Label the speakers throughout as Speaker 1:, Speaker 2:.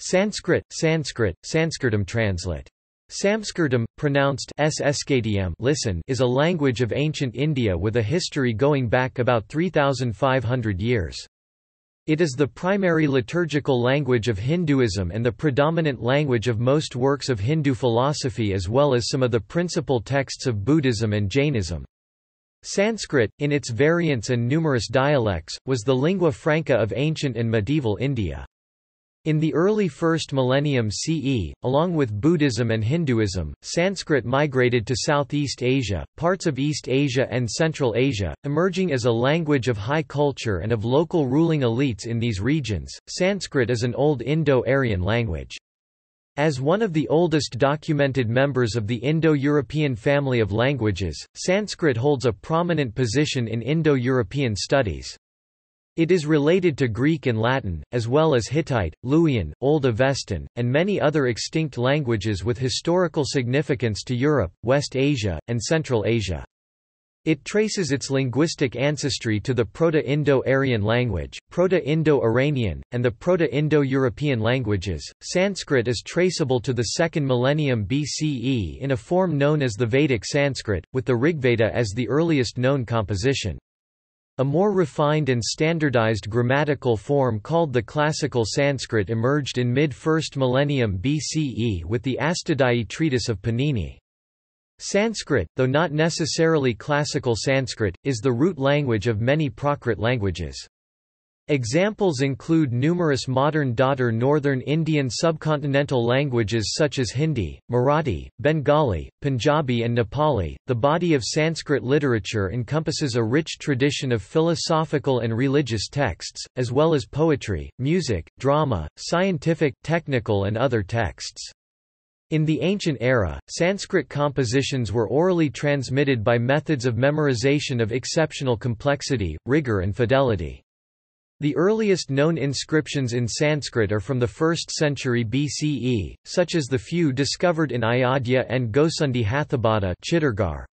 Speaker 1: Sanskrit, Sanskrit, Sanskritam translate. Samskritam, pronounced listen, is a language of ancient India with a history going back about 3,500 years. It is the primary liturgical language of Hinduism and the predominant language of most works of Hindu philosophy as well as some of the principal texts of Buddhism and Jainism. Sanskrit, in its variants and numerous dialects, was the lingua franca of ancient and medieval India. In the early first millennium CE, along with Buddhism and Hinduism, Sanskrit migrated to Southeast Asia, parts of East Asia and Central Asia, emerging as a language of high culture and of local ruling elites in these regions. Sanskrit is an Old Indo-Aryan language. As one of the oldest documented members of the Indo-European family of languages, Sanskrit holds a prominent position in Indo-European studies. It is related to Greek and Latin, as well as Hittite, Luwian, Old Avestan, and many other extinct languages with historical significance to Europe, West Asia, and Central Asia. It traces its linguistic ancestry to the Proto-Indo-Aryan language, Proto-Indo-Iranian, and the Proto-Indo-European languages. Sanskrit is traceable to the second millennium BCE in a form known as the Vedic Sanskrit, with the Rigveda as the earliest known composition. A more refined and standardized grammatical form called the Classical Sanskrit emerged in mid-1st millennium BCE with the Astadhyayi treatise of Panini. Sanskrit, though not necessarily Classical Sanskrit, is the root language of many Prakrit languages. Examples include numerous modern daughter Northern Indian subcontinental languages such as Hindi, Marathi, Bengali, Punjabi, and Nepali. The body of Sanskrit literature encompasses a rich tradition of philosophical and religious texts, as well as poetry, music, drama, scientific, technical, and other texts. In the ancient era, Sanskrit compositions were orally transmitted by methods of memorization of exceptional complexity, rigor, and fidelity. The earliest known inscriptions in Sanskrit are from the 1st century BCE, such as the few discovered in Ayodhya and Gosundi Hathabada Chittorgarh.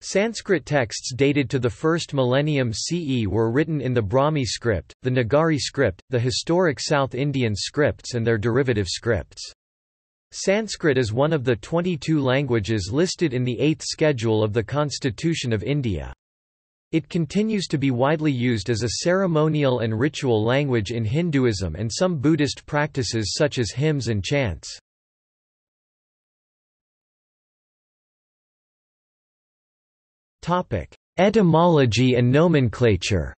Speaker 1: Sanskrit texts dated to the first millennium CE were written in the Brahmi script, the Nagari script, the historic South Indian scripts and their derivative scripts. Sanskrit is one of the 22 languages listed in the Eighth Schedule of the Constitution of India. It continues to be widely used as a ceremonial and ritual language in Hinduism and some Buddhist practices such as hymns and chants. Etymology and nomenclature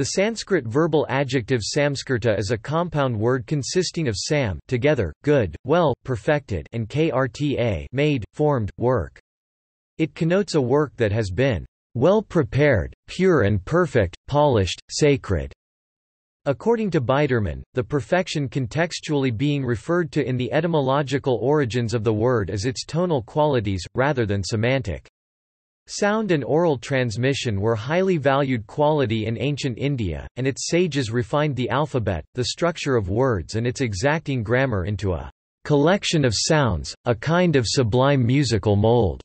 Speaker 1: The Sanskrit verbal adjective samskrta is a compound word consisting of sam together, good, well, perfected and krta made, formed, work. It connotes a work that has been well prepared, pure and perfect, polished, sacred. According to Biderman, the perfection contextually being referred to in the etymological origins of the word as its tonal qualities, rather than semantic. Sound and oral transmission were highly valued quality in ancient India, and its sages refined the alphabet, the structure of words and its exacting grammar into a collection of sounds, a kind of sublime musical mold.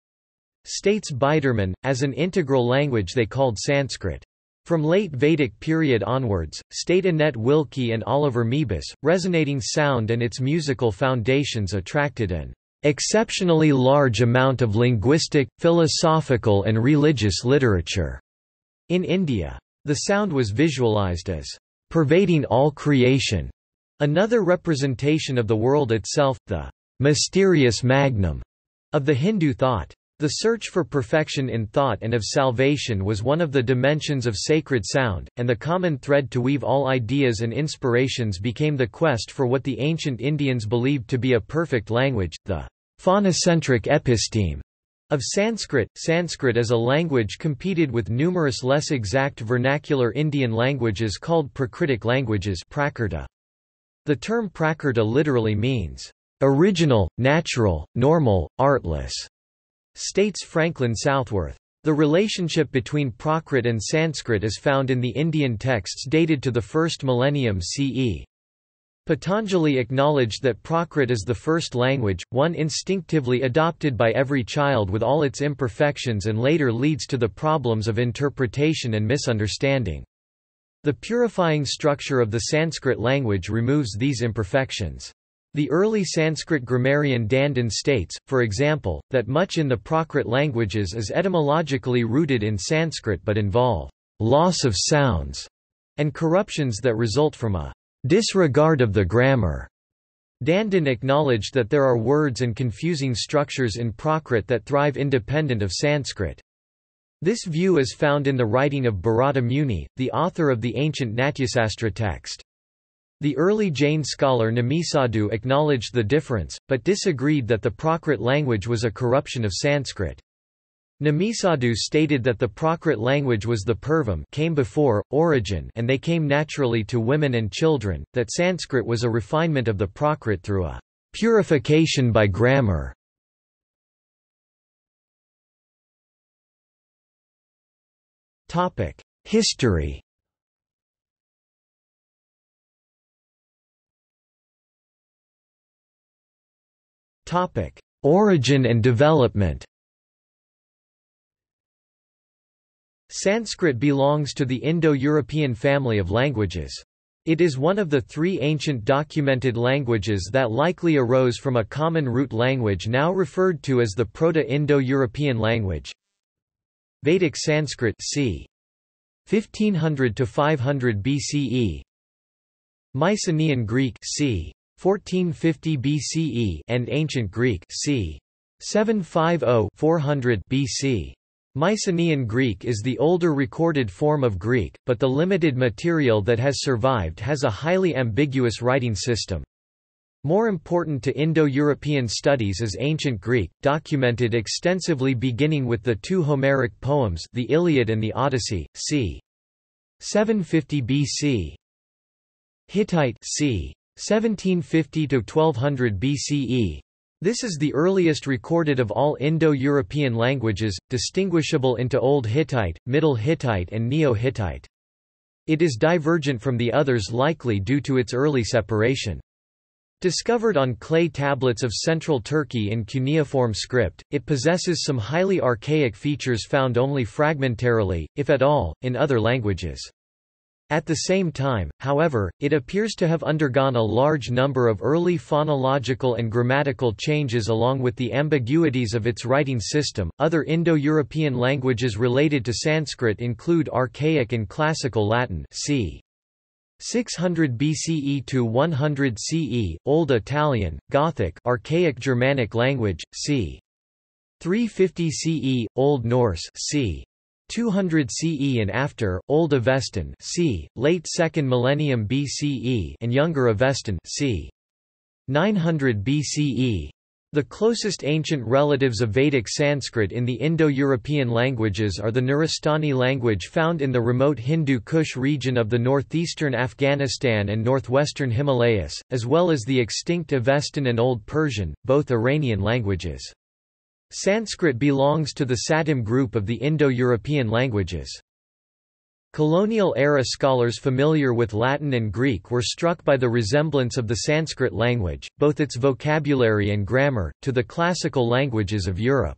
Speaker 1: States Biderman, as an integral language they called Sanskrit. From late Vedic period onwards, state Annette Wilke and Oliver Moebus, resonating sound and its musical foundations attracted an exceptionally large amount of linguistic, philosophical and religious literature in India. The sound was visualized as pervading all creation. Another representation of the world itself, the mysterium magnum of the Hindu thought. The search for perfection in thought and of salvation was one of the dimensions of sacred sound, and the common thread to weave all ideas and inspirations became the quest for what the ancient Indians believed to be a perfect language, the phonocentric episteme of Sanskrit. Sanskrit as a language competed with numerous less exact vernacular Indian languages called Prakritic languages Prakrta. The term Prakrta literally means original, natural, normal, artless states Franklin Southworth. The relationship between Prakrit and Sanskrit is found in the Indian texts dated to the first millennium CE. Patanjali acknowledged that Prakrit is the first language, one instinctively adopted by every child with all its imperfections and later leads to the problems of interpretation and misunderstanding. The purifying structure of the Sanskrit language removes these imperfections. The early Sanskrit grammarian Dandin states, for example, that much in the Prakrit languages is etymologically rooted in Sanskrit but involve loss of sounds and corruptions that result from a disregard of the grammar. Dandin acknowledged that there are words and confusing structures in Prakrit that thrive independent of Sanskrit. This view is found in the writing of Bharata Muni, the author of the ancient Natyasastra text. The early Jain scholar Namisadhu acknowledged the difference, but disagreed that the Prakrit language was a corruption of Sanskrit. Namisadhu stated that the Prakrit language was the Purvam came before, origin and they came naturally to women and children, that Sanskrit was a refinement of the Prakrit through a purification by grammar. History Topic: Origin and development. Sanskrit belongs to the Indo-European family of languages. It is one of the three ancient documented languages that likely arose from a common root language now referred to as the Proto-Indo-European language. Vedic Sanskrit c. 1500 to 500 BCE. Mycenaean Greek c. 1450 BCE and Ancient Greek c. 750-400 BC. Mycenaean Greek is the older recorded form of Greek, but the limited material that has survived has a highly ambiguous writing system. More important to Indo-European studies is Ancient Greek, documented extensively beginning with the two Homeric poems the Iliad and the Odyssey, c. 750 BC. Hittite c. 1750 to 1200 BCE. This is the earliest recorded of all Indo-European languages, distinguishable into Old Hittite, Middle Hittite and Neo-Hittite. It is divergent from the others likely due to its early separation. Discovered on clay tablets of central Turkey in cuneiform script, it possesses some highly archaic features found only fragmentarily, if at all, in other languages. At the same time, however, it appears to have undergone a large number of early phonological and grammatical changes along with the ambiguities of its writing system. Other Indo European languages related to Sanskrit include Archaic and Classical Latin, c. 600 BCE to 100 CE, Old Italian, Gothic, Archaic Germanic language, c. 350 CE, Old Norse, c. 200 CE and after, Old Avestan c. late 2nd millennium BCE and Younger Avestan c. 900 BCE. The closest ancient relatives of Vedic Sanskrit in the Indo-European languages are the Nuristani language found in the remote Hindu Kush region of the northeastern Afghanistan and northwestern Himalayas, as well as the extinct Avestan and Old Persian, both Iranian languages. Sanskrit belongs to the Satem group of the Indo-European languages. Colonial-era scholars familiar with Latin and Greek were struck by the resemblance of the Sanskrit language, both its vocabulary and grammar, to the classical languages of Europe.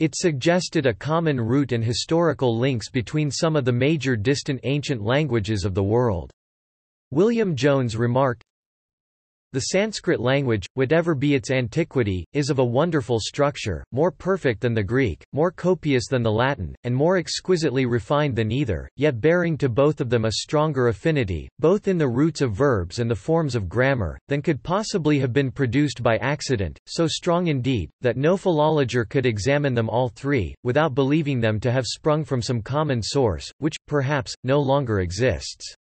Speaker 1: It suggested a common root and historical links between some of the major distant ancient languages of the world. William Jones remarked, the Sanskrit language, whatever be its antiquity, is of a wonderful structure, more perfect than the Greek, more copious than the Latin, and more exquisitely refined than either, yet bearing to both of them a stronger affinity, both in the roots of verbs and the forms of grammar, than could possibly have been produced by accident, so strong indeed, that no philologer could examine them all three, without believing them to have sprung from some common source, which, perhaps, no longer exists.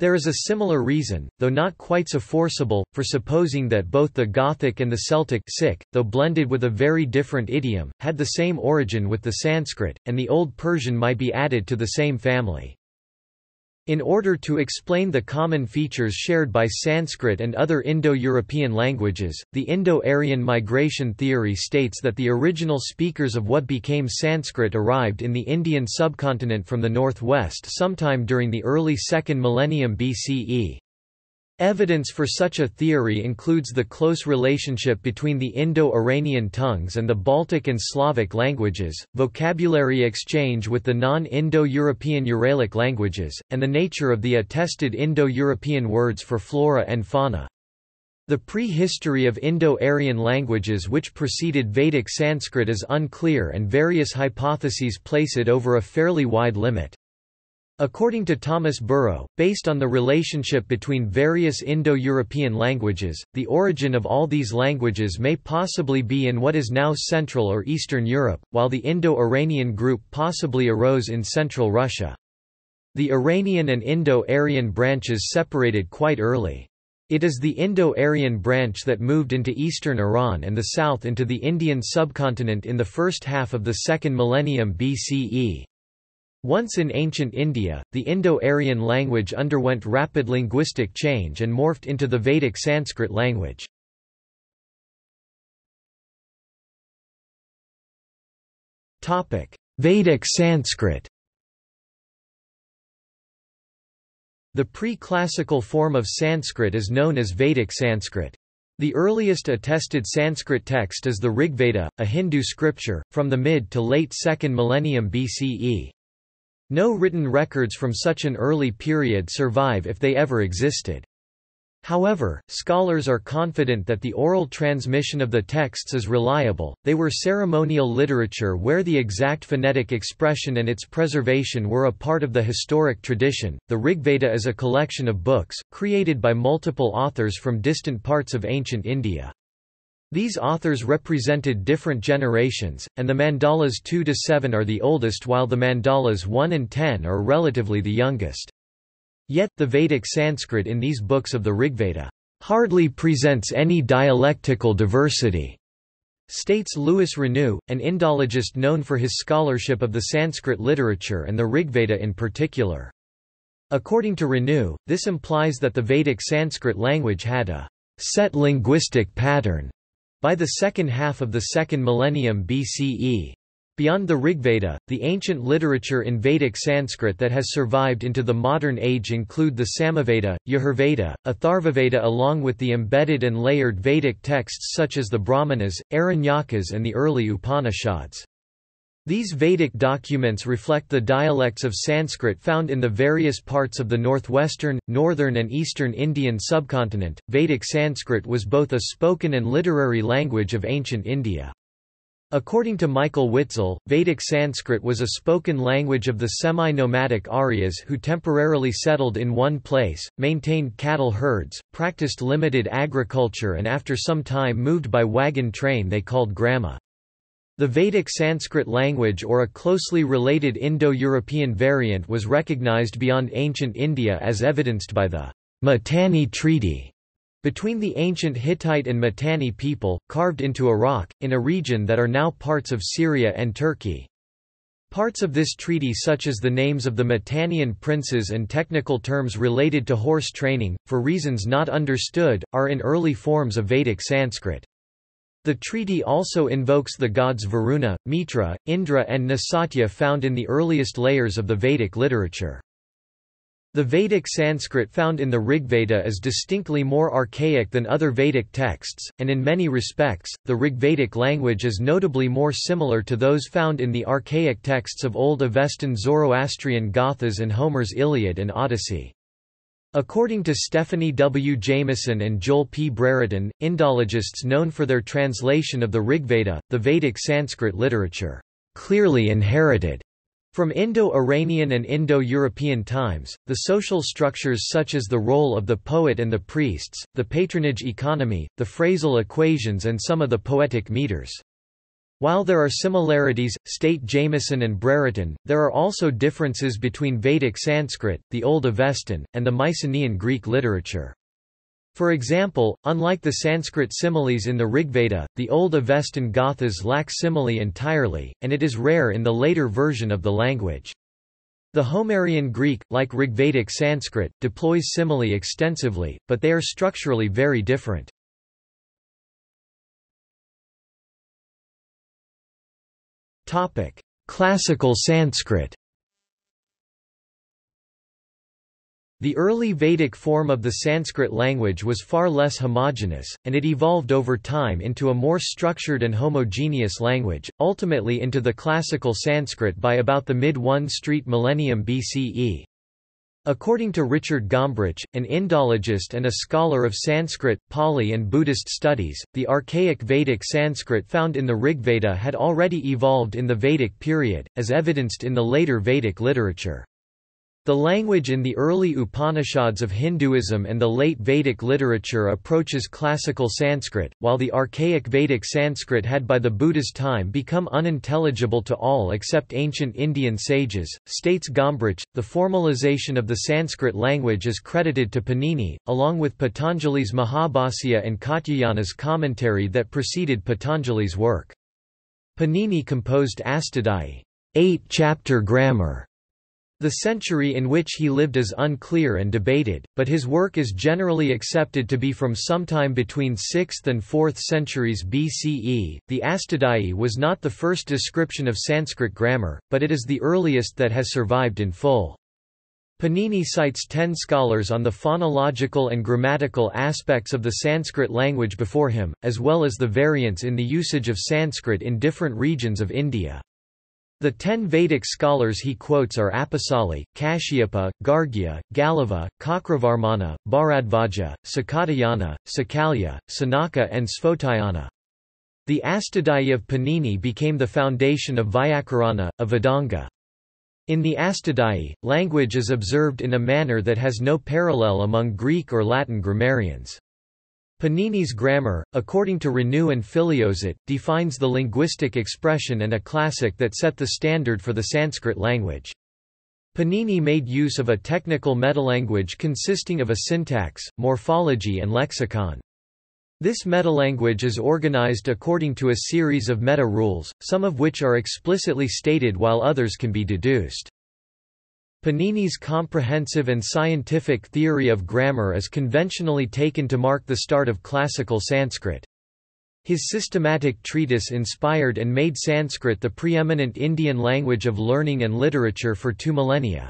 Speaker 1: There is a similar reason, though not quite so forcible, for supposing that both the Gothic and the Celtic Sikh, though blended with a very different idiom, had the same origin with the Sanskrit, and the Old Persian might be added to the same family. In order to explain the common features shared by Sanskrit and other Indo-European languages, the Indo-Aryan migration theory states that the original speakers of what became Sanskrit arrived in the Indian subcontinent from the northwest sometime during the early 2nd millennium BCE. Evidence for such a theory includes the close relationship between the Indo-Iranian tongues and the Baltic and Slavic languages, vocabulary exchange with the non-Indo-European Uralic languages, and the nature of the attested Indo-European words for flora and fauna. The prehistory of Indo-Aryan languages which preceded Vedic Sanskrit is unclear and various hypotheses place it over a fairly wide limit. According to Thomas Burrow, based on the relationship between various Indo-European languages, the origin of all these languages may possibly be in what is now Central or Eastern Europe, while the Indo-Iranian group possibly arose in Central Russia. The Iranian and Indo-Aryan branches separated quite early. It is the Indo-Aryan branch that moved into eastern Iran and the south into the Indian subcontinent in the first half of the second millennium BCE. Once in ancient India, the Indo-Aryan language underwent rapid linguistic change and morphed into the Vedic Sanskrit language. Vedic Sanskrit The pre-classical form of Sanskrit is known as Vedic Sanskrit. The earliest attested Sanskrit text is the Rigveda, a Hindu scripture, from the mid to late 2nd millennium BCE. No written records from such an early period survive if they ever existed. However, scholars are confident that the oral transmission of the texts is reliable. They were ceremonial literature where the exact phonetic expression and its preservation were a part of the historic tradition. The Rigveda is a collection of books, created by multiple authors from distant parts of ancient India. These authors represented different generations, and the mandalas 2 to 7 are the oldest while the mandalas 1 and 10 are relatively the youngest. Yet, the Vedic Sanskrit in these books of the Rigveda hardly presents any dialectical diversity, states Louis Renou, an Indologist known for his scholarship of the Sanskrit literature and the Rigveda in particular. According to Renou, this implies that the Vedic Sanskrit language had a set linguistic pattern by the second half of the second millennium BCE. Beyond the Rigveda, the ancient literature in Vedic Sanskrit that has survived into the modern age include the Samaveda, Yajurveda, Atharvaveda along with the embedded and layered Vedic texts such as the Brahmanas, Aranyakas and the early Upanishads. These Vedic documents reflect the dialects of Sanskrit found in the various parts of the northwestern, northern, and eastern Indian subcontinent. Vedic Sanskrit was both a spoken and literary language of ancient India. According to Michael Witzel, Vedic Sanskrit was a spoken language of the semi-nomadic Aryas who temporarily settled in one place, maintained cattle herds, practiced limited agriculture and after some time moved by wagon train they called grama. The Vedic Sanskrit language or a closely related Indo-European variant was recognized beyond ancient India as evidenced by the Mitanni Treaty between the ancient Hittite and Mitanni people, carved into a rock, in a region that are now parts of Syria and Turkey. Parts of this treaty such as the names of the Mitannian princes and technical terms related to horse training, for reasons not understood, are in early forms of Vedic Sanskrit. The treaty also invokes the gods Varuna, Mitra, Indra and Nasatya found in the earliest layers of the Vedic literature. The Vedic Sanskrit found in the Rigveda is distinctly more archaic than other Vedic texts, and in many respects, the Rigvedic language is notably more similar to those found in the archaic texts of Old Avestan Zoroastrian Gathas and Homer's Iliad and Odyssey. According to Stephanie W. Jameson and Joel P. Brereton, Indologists known for their translation of the Rigveda, the Vedic Sanskrit literature, clearly inherited from Indo-Iranian and Indo-European times, the social structures such as the role of the poet and the priests, the patronage economy, the phrasal equations and some of the poetic meters. While there are similarities, state Jameson and Brereton, there are also differences between Vedic Sanskrit, the Old Avestan, and the Mycenaean Greek literature. For example, unlike the Sanskrit similes in the Rigveda, the Old Avestan Gathas lack simile entirely, and it is rare in the later version of the language. The Homerian Greek, like Rigvedic Sanskrit, deploys simile extensively, but they are structurally very different. Topic: Classical Sanskrit. The early Vedic form of the Sanskrit language was far less homogeneous, and it evolved over time into a more structured and homogeneous language, ultimately into the classical Sanskrit by about the mid-1 Street millennium BCE. According to Richard Gombrich, an Indologist and a scholar of Sanskrit, Pali and Buddhist studies, the archaic Vedic Sanskrit found in the Rigveda had already evolved in the Vedic period, as evidenced in the later Vedic literature. The language in the early Upanishads of Hinduism and the late Vedic literature approaches classical Sanskrit, while the archaic Vedic Sanskrit had by the Buddha's time become unintelligible to all except ancient Indian sages, states Gombrich. The formalization of the Sanskrit language is credited to Panini, along with Patanjali's Mahabhasya and Katyayana's commentary that preceded Patanjali's work. Panini composed Astadhyayi, eight-chapter grammar, the century in which he lived is unclear and debated, but his work is generally accepted to be from sometime between 6th and 4th centuries BCE. The Astadhyayi was not the first description of Sanskrit grammar, but it is the earliest that has survived in full. Panini cites ten scholars on the phonological and grammatical aspects of the Sanskrit language before him, as well as the variants in the usage of Sanskrit in different regions of India. The ten Vedic scholars he quotes are Apisali, Kashyapa, Gargya, Galava, Cakravarmana, Bharadvaja, Sakatayana, Sakalya, Senaka and Sphotayana. The Astadhyayi of Panini became the foundation of Vyakarana, a Vedanga. In the Astadhyayi, language is observed in a manner that has no parallel among Greek or Latin grammarians. Panini's grammar, according to Renou and Filliozat, defines the linguistic expression and a classic that set the standard for the Sanskrit language. Panini made use of a technical metalanguage consisting of a syntax, morphology and lexicon. This metalanguage is organized according to a series of meta-rules, some of which are explicitly stated while others can be deduced. Panini's comprehensive and scientific theory of grammar is conventionally taken to mark the start of classical Sanskrit. His systematic treatise inspired and made Sanskrit the preeminent Indian language of learning and literature for two millennia.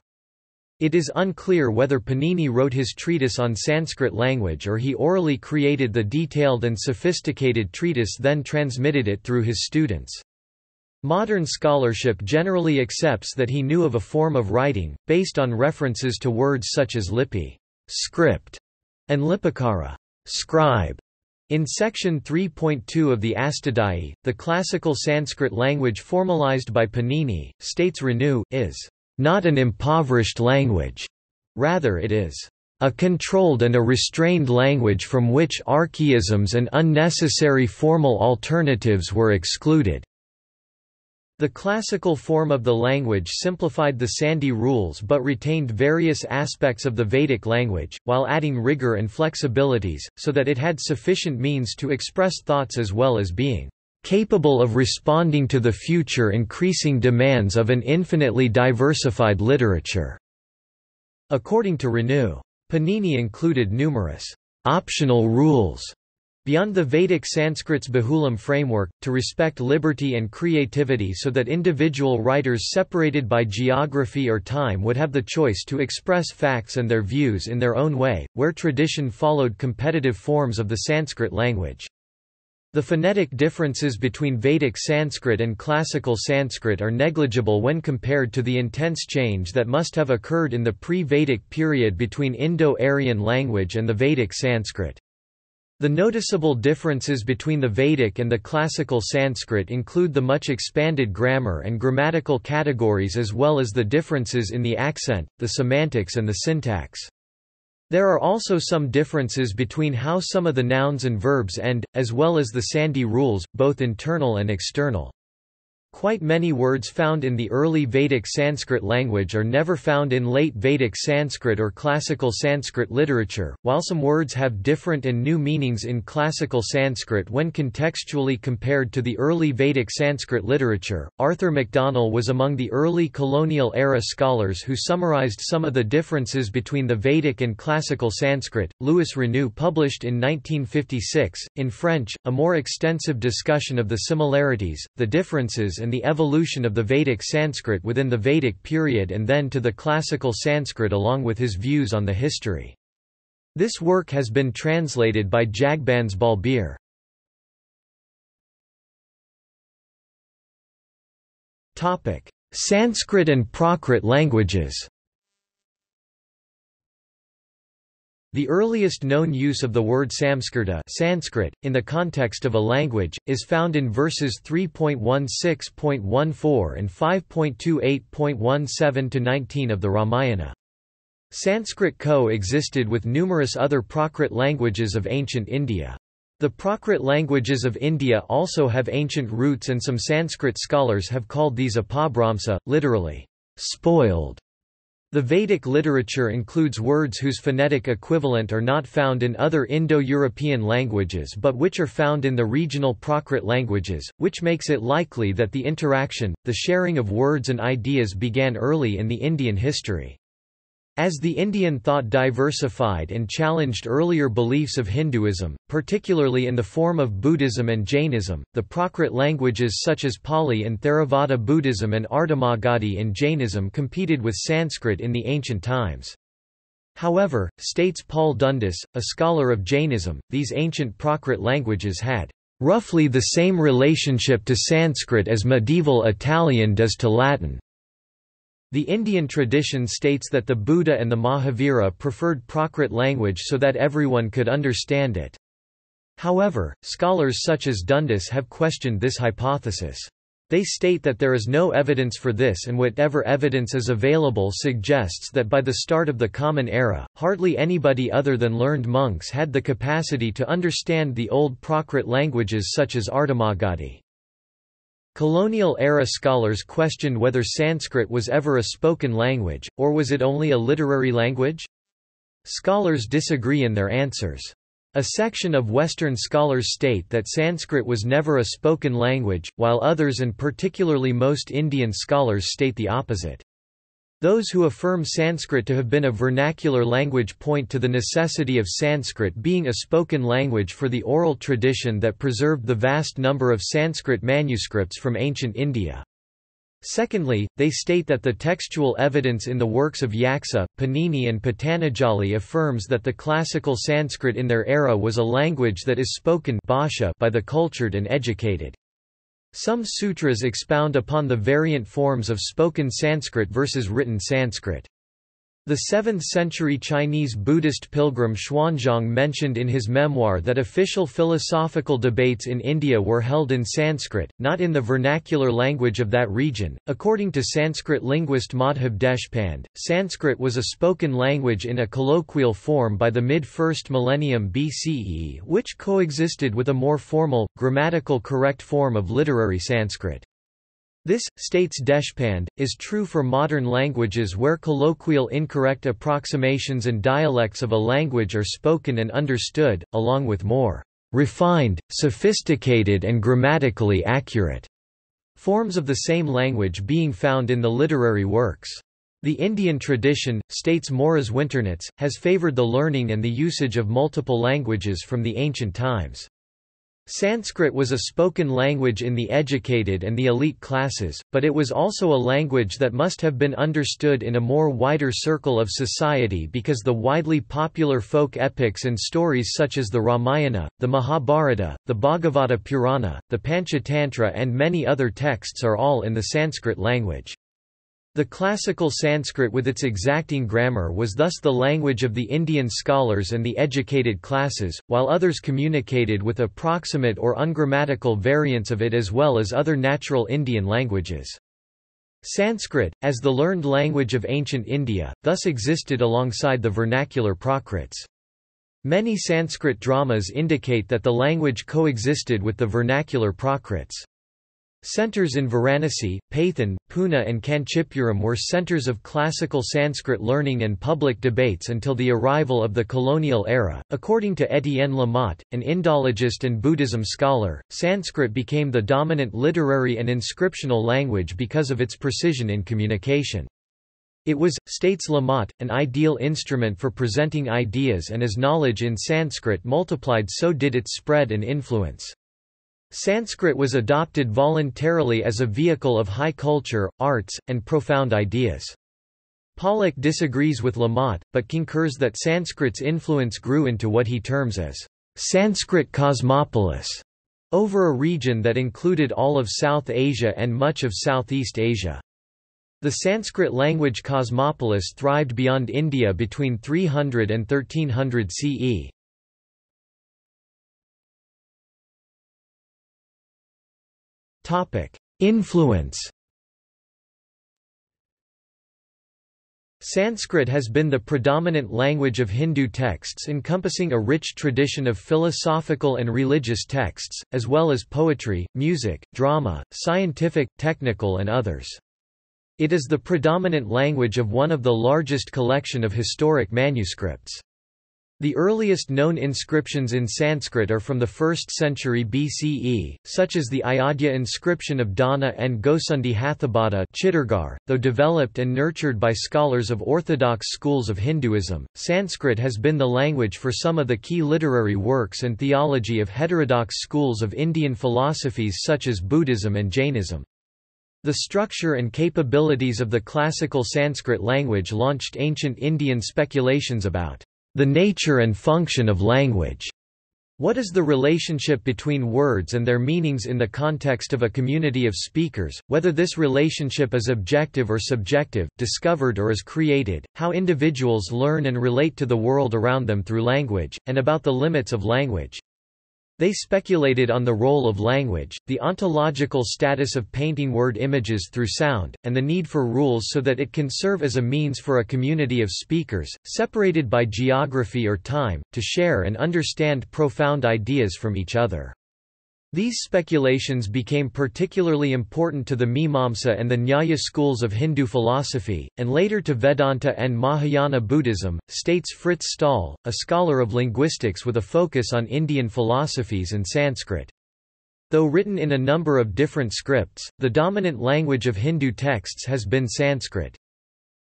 Speaker 1: It is unclear whether Panini wrote his treatise on Sanskrit language or he orally created the detailed and sophisticated treatise then transmitted it through his students. Modern scholarship generally accepts that he knew of a form of writing, based on references to words such as lipi script", and lipikara scribe". In section 3.2 of the Astadhyayi, the classical Sanskrit language formalized by Panini, states Renou, is not an impoverished language. Rather it is a controlled and a restrained language from which archaisms and unnecessary formal alternatives were excluded. The classical form of the language simplified the Sandhi rules but retained various aspects of the Vedic language, while adding rigor and flexibilities, so that it had sufficient means to express thoughts as well as being capable of responding to the future increasing demands of an infinitely diversified literature." According to Renou. Panini included numerous optional rules Beyond the Vedic Sanskrit's Bahulam framework, to respect liberty and creativity so that individual writers separated by geography or time would have the choice to express facts and their views in their own way, where tradition followed competitive forms of the Sanskrit language. The phonetic differences between Vedic Sanskrit and classical Sanskrit are negligible when compared to the intense change that must have occurred in the pre-Vedic period between Indo-Aryan language and the Vedic Sanskrit. The noticeable differences between the Vedic and the classical Sanskrit include the much expanded grammar and grammatical categories as well as the differences in the accent, the semantics and the syntax. There are also some differences between how some of the nouns and verbs end, as well as the Sandhi rules, both internal and external. Quite many words found in the early Vedic Sanskrit language are never found in late Vedic Sanskrit or classical Sanskrit literature, while some words have different and new meanings in classical Sanskrit when contextually compared to the early Vedic Sanskrit literature. Arthur Macdonell was among the early colonial era scholars who summarized some of the differences between the Vedic and classical Sanskrit. Louis Renou published in 1956, in French, a more extensive discussion of the similarities, the differences, and and the evolution of the Vedic Sanskrit within the Vedic period and then to the classical Sanskrit along with his views on the history. This work has been translated by Jagbans Balbir. Sanskrit and Prakrit languages The earliest known use of the word Samskrta Sanskrit, in the context of a language, is found in verses 3.16.14 and 5.28.17-19 of the Ramayana. Sanskrit co-existed with numerous other Prakrit languages of ancient India. The Prakrit languages of India also have ancient roots and some Sanskrit scholars have called these apabhramsa, literally, spoiled. The Vedic literature includes words whose phonetic equivalent are not found in other Indo-European languages but which are found in the regional Prakrit languages, which makes it likely that the interaction, the sharing of words and ideas began early in the Indian history. As the Indian thought diversified and challenged earlier beliefs of Hinduism, particularly in the form of Buddhism and Jainism, the Prakrit languages such as Pali in Theravada Buddhism and Ardhamagadhi in Jainism competed with Sanskrit in the ancient times. However, states Paul Dundas, a scholar of Jainism, these ancient Prakrit languages had roughly the same relationship to Sanskrit as medieval Italian does to Latin. The Indian tradition states that the Buddha and the Mahavira preferred Prakrit language so that everyone could understand it. However, scholars such as Dundas have questioned this hypothesis. They state that there is no evidence for this and whatever evidence is available suggests that by the start of the Common Era, hardly anybody other than learned monks had the capacity to understand the old Prakrit languages such as Ardhamagadhi. Colonial-era scholars questioned whether Sanskrit was ever a spoken language, or was it only a literary language? Scholars disagree in their answers. A section of Western scholars state that Sanskrit was never a spoken language, while others and particularly most Indian scholars state the opposite. Those who affirm Sanskrit to have been a vernacular language point to the necessity of Sanskrit being a spoken language for the oral tradition that preserved the vast number of Sanskrit manuscripts from ancient India. Secondly, they state that the textual evidence in the works of Yaksa, Panini and Patanjali affirms that the classical Sanskrit in their era was a language that is spoken by the cultured and educated. Some sutras expound upon the variant forms of spoken Sanskrit versus written Sanskrit. The 7th-century Chinese Buddhist pilgrim Xuanzang mentioned in his memoir that official philosophical debates in India were held in Sanskrit, not in the vernacular language of that region. According to Sanskrit linguist Madhav Deshpande, Sanskrit was a spoken language in a colloquial form by the mid-1st millennium BCE which coexisted with a more formal, grammatical correct form of literary Sanskrit. This, states Deshpande, is true for modern languages where colloquial incorrect approximations and dialects of a language are spoken and understood, along with more refined, sophisticated and grammatically accurate forms of the same language being found in the literary works. The Indian tradition, states Moriz Winternitz, has favoured the learning and the usage of multiple languages from the ancient times. Sanskrit was a spoken language in the educated and the elite classes, but it was also a language that must have been understood in a more wider circle of society because the widely popular folk epics and stories such as the Ramayana, the Mahabharata, the Bhagavata Purana, the Panchatantra and many other texts are all in the Sanskrit language. The classical Sanskrit with its exacting grammar was thus the language of the Indian scholars and the educated classes, while others communicated with approximate or ungrammatical variants of it as well as other natural Indian languages. Sanskrit, as the learned language of ancient India, thus existed alongside the vernacular Prakrits. Many Sanskrit dramas indicate that the language coexisted with the vernacular Prakrits. Centers in Varanasi, Paithan, Pune and Kanchipuram were centers of classical Sanskrit learning and public debates until the arrival of the colonial era. According to Étienne Lamotte, an Indologist and Buddhism scholar, Sanskrit became the dominant literary and inscriptional language because of its precision in communication. It was, states Lamotte, an ideal instrument for presenting ideas and as knowledge in Sanskrit multiplied so did its spread and influence. Sanskrit was adopted voluntarily as a vehicle of high culture, arts, and profound ideas. Pollock disagrees with Lamotte, but concurs that Sanskrit's influence grew into what he terms as Sanskrit cosmopolis, over a region that included all of South Asia and much of Southeast Asia. The Sanskrit language cosmopolis thrived beyond India between 300 and 1300 CE. Influence Sanskrit has been the predominant language of Hindu texts encompassing a rich tradition of philosophical and religious texts, as well as poetry, music, drama, scientific, technical and others. It is the predominant language of one of the largest collection of historic manuscripts. The earliest known inscriptions in Sanskrit are from the 1st century BCE, such as the Ayodhya inscription of Dana and Gosundi Hathabada. .Though developed and nurtured by scholars of orthodox schools of Hinduism, Sanskrit has been the language for some of the key literary works and theology of heterodox schools of Indian philosophies such as Buddhism and Jainism. The structure and capabilities of the classical Sanskrit language launched ancient Indian speculations about the nature and function of language. What is the relationship between words and their meanings in the context of a community of speakers, whether this relationship is objective or subjective, discovered or is created, how individuals learn and relate to the world around them through language, and about the limits of language. They speculated on the role of language, the ontological status of painting word images through sound, and the need for rules so that it can serve as a means for a community of speakers, separated by geography or time, to share and understand profound ideas from each other. These speculations became particularly important to the Mimamsa and the Nyaya schools of Hindu philosophy, and later to Vedanta and Mahayana Buddhism, states Frits Staal, a scholar of linguistics with a focus on Indian philosophies and Sanskrit. Though written in a number of different scripts, the dominant language of Hindu texts has been Sanskrit.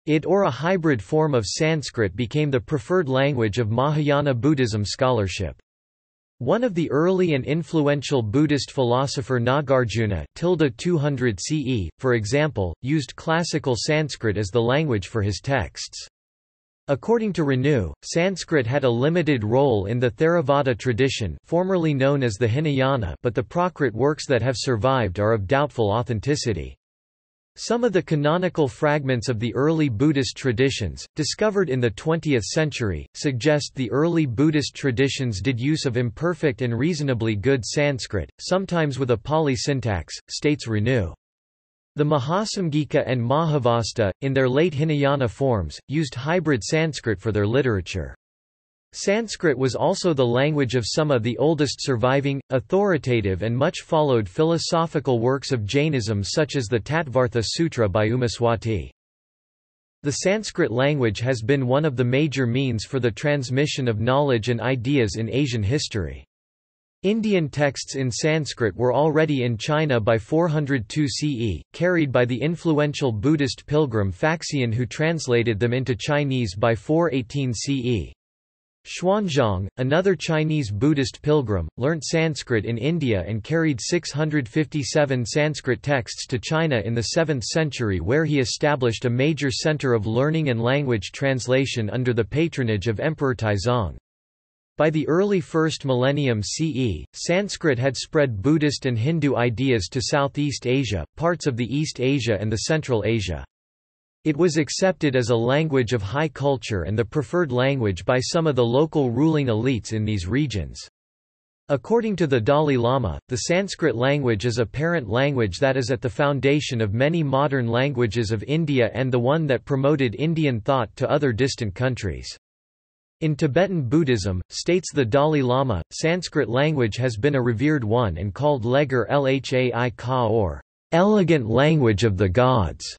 Speaker 1: It or a hybrid form of Sanskrit became the preferred language of Mahayana Buddhism scholarship. One of the early and influential Buddhist philosopher Nagarjuna 200 CE, for example, used classical Sanskrit as the language for his texts. According to Renou, Sanskrit had a limited role in the Theravada tradition formerly known as the Hinayana but the Prakrit works that have survived are of doubtful authenticity. Some of the canonical fragments of the early Buddhist traditions, discovered in the 20th century, suggest the early Buddhist traditions did use of imperfect and reasonably good Sanskrit, sometimes with a Pali syntax, states Renou. The Mahasamgika and Mahavastu, in their late Hinayana forms, used hybrid Sanskrit for their literature. Sanskrit was also the language of some of the oldest surviving, authoritative and much followed philosophical works of Jainism such as the Tattvartha Sutra by Umaswati. The Sanskrit language has been one of the major means for the transmission of knowledge and ideas in Asian history. Indian texts in Sanskrit were already in China by 402 CE, carried by the influential Buddhist pilgrim Faxian who translated them into Chinese by 418 CE. Xuanzang, another Chinese Buddhist pilgrim, learnt Sanskrit in India and carried 657 Sanskrit texts to China in the 7th century where he established a major center of learning and language translation under the patronage of Emperor Taizong. By the early 1st millennium CE, Sanskrit had spread Buddhist and Hindu ideas to Southeast Asia, parts of the East Asia and the Central Asia. It was accepted as a language of high culture and the preferred language by some of the local ruling elites in these regions. According to the Dalai Lama, the Sanskrit language is a parent language that is at the foundation of many modern languages of India and the one that promoted Indian thought to other distant countries. In Tibetan Buddhism, states the Dalai Lama, Sanskrit language has been a revered one and called Legar Lhai Ka or elegant language of the gods.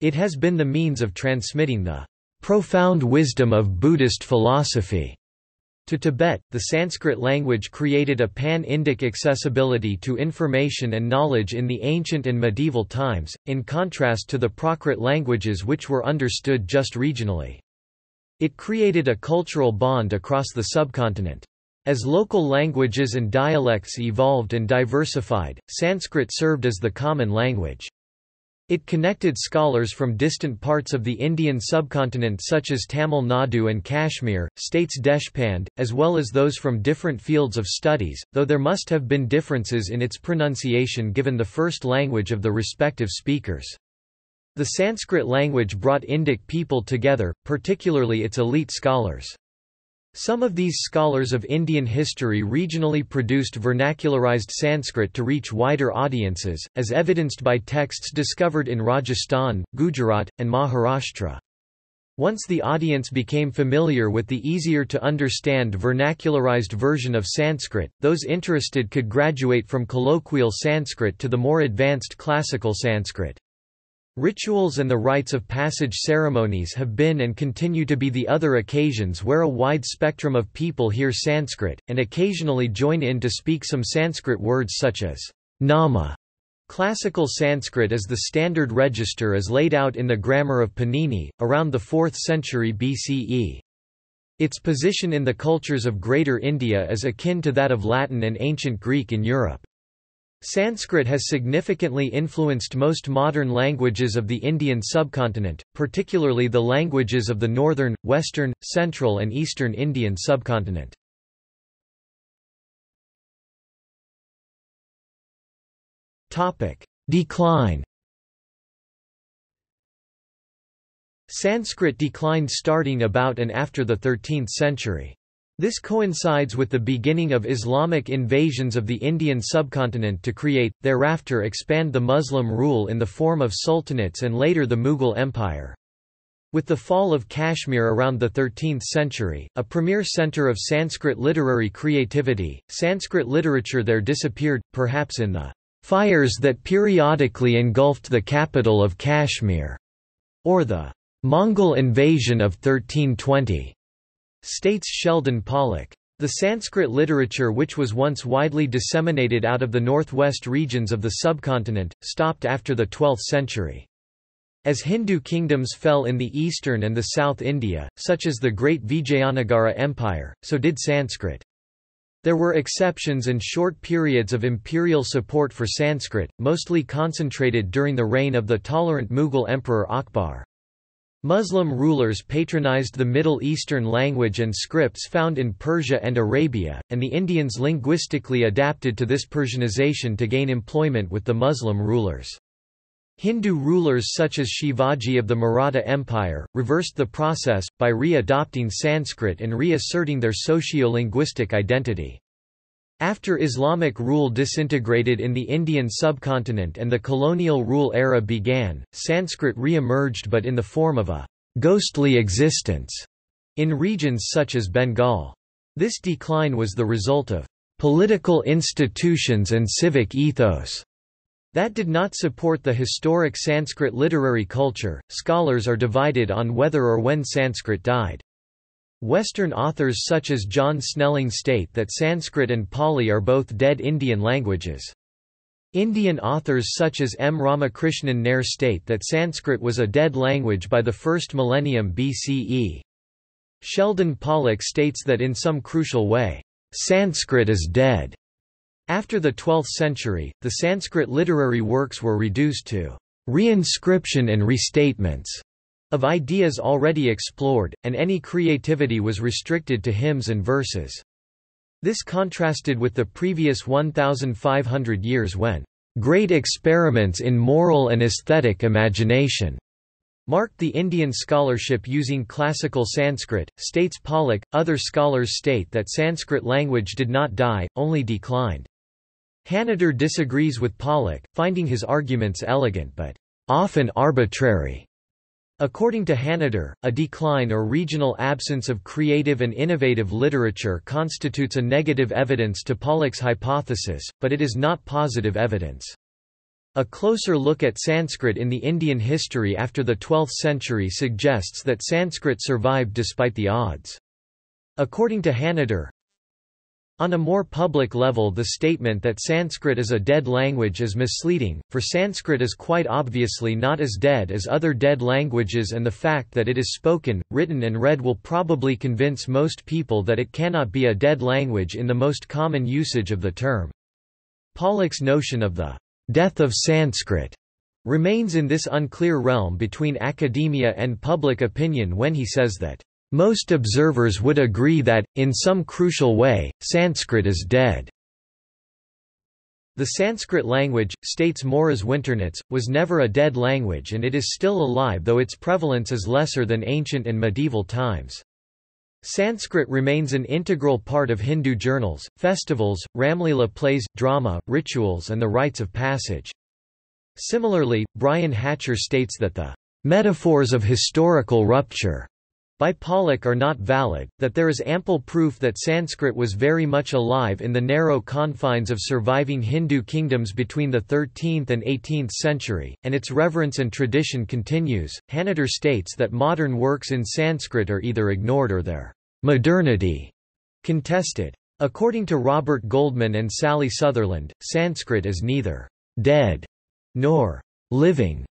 Speaker 1: It has been the means of transmitting the profound wisdom of Buddhist philosophy. To Tibet, the Sanskrit language created a pan-Indic accessibility to information and knowledge in the ancient and medieval times, in contrast to the Prakrit languages which were understood just regionally. It created a cultural bond across the subcontinent. As local languages and dialects evolved and diversified, Sanskrit served as the common language. It connected scholars from distant parts of the Indian subcontinent such as Tamil Nadu and Kashmir, states Deshpande, as well as those from different fields of studies, though there must have been differences in its pronunciation given the first language of the respective speakers. The Sanskrit language brought Indic people together, particularly its elite scholars. Some of these scholars of Indian history regionally produced vernacularized Sanskrit to reach wider audiences, as evidenced by texts discovered in Rajasthan, Gujarat, and Maharashtra. Once the audience became familiar with the easier-to-understand vernacularized version of Sanskrit, those interested could graduate from colloquial Sanskrit to the more advanced classical Sanskrit. Rituals and the rites of passage ceremonies have been and continue to be the other occasions where a wide spectrum of people hear Sanskrit, and occasionally join in to speak some Sanskrit words such as nama. Classical Sanskrit is the standard register as laid out in the Grammar of Panini, around the 4th century BCE. Its position in the cultures of Greater India is akin to that of Latin and Ancient Greek in Europe. Sanskrit has significantly influenced most modern languages of the Indian subcontinent, particularly the languages of the northern, western, central and eastern Indian subcontinent. Decline Sanskrit declined starting about and after the 13th century. This coincides with the beginning of Islamic invasions of the Indian subcontinent to create, thereafter expand the Muslim rule in the form of sultanates and later the Mughal Empire. With the fall of Kashmir around the 13th century, a premier center of Sanskrit literary creativity, Sanskrit literature there disappeared, perhaps in the fires that periodically engulfed the capital of Kashmir, or the Mongol invasion of 1320 states Sheldon Pollock. The Sanskrit literature which was once widely disseminated out of the northwest regions of the subcontinent, stopped after the 12th century. As Hindu kingdoms fell in the eastern and the south India, such as the great Vijayanagara Empire, so did Sanskrit. There were exceptions and short periods of imperial support for Sanskrit, mostly concentrated during the reign of the tolerant Mughal Emperor Akbar. Muslim rulers patronized the Middle Eastern language and scripts found in Persia and Arabia, and the Indians linguistically adapted to this Persianization to gain employment with the Muslim rulers. Hindu rulers such as Shivaji of the Maratha Empire, reversed the process, by re-adopting Sanskrit and re-asserting their socio-linguistic identity. After Islamic rule disintegrated in the Indian subcontinent and the colonial rule era began, Sanskrit re-emerged but in the form of a «ghostly existence» in regions such as Bengal. This decline was the result of «political institutions and civic ethos» that did not support the historic Sanskrit literary culture. Scholars are divided on whether or when Sanskrit died. Western authors such as John Snelling state that Sanskrit and Pali are both dead Indian languages. Indian authors such as M. Ramakrishnan Nair state that Sanskrit was a dead language by the first millennium BCE. Sheldon Pollock states that in some crucial way, Sanskrit is dead. After the 12th century, the Sanskrit literary works were reduced to reinscription and restatements of ideas already explored, and any creativity was restricted to hymns and verses. This contrasted with the previous 1,500 years when great experiments in moral and aesthetic imagination marked the Indian scholarship using classical Sanskrit, states Pollock. Other scholars state that Sanskrit language did not die, only declined. Hanneder disagrees with Pollock, finding his arguments elegant but often arbitrary. According to Hanneder, a decline or regional absence of creative and innovative literature constitutes a negative evidence to Pollock's hypothesis, but it is not positive evidence. A closer look at Sanskrit in the Indian history after the 12th century suggests that Sanskrit survived despite the odds. According to Hanneder, On a more public level the statement that Sanskrit is a dead language is misleading, for Sanskrit is quite obviously not as dead as other dead languages and the fact that it is spoken, written and read will probably convince most people that it cannot be a dead language in the most common usage of the term. Pollock's notion of the death of Sanskrit remains in this unclear realm between academia and public opinion when he says that most observers would agree that, in some crucial way, Sanskrit is dead. The Sanskrit language, states Moriz Winternitz, was never a dead language and it is still alive though its prevalence is lesser than ancient and medieval times. Sanskrit remains an integral part of Hindu journals, festivals, Ramlila plays, drama, rituals and the rites of passage. Similarly, Brian Hatcher states that the metaphors of historical rupture by Pollock are not valid, that there is ample proof that Sanskrit was very much alive in the narrow confines of surviving Hindu kingdoms between the 13th and 18th century, and its reverence and tradition continues. Hanneder states that modern works in Sanskrit are either ignored or their modernity contested. According to Robert Goldman and Sally Sutherland, Sanskrit is neither dead nor living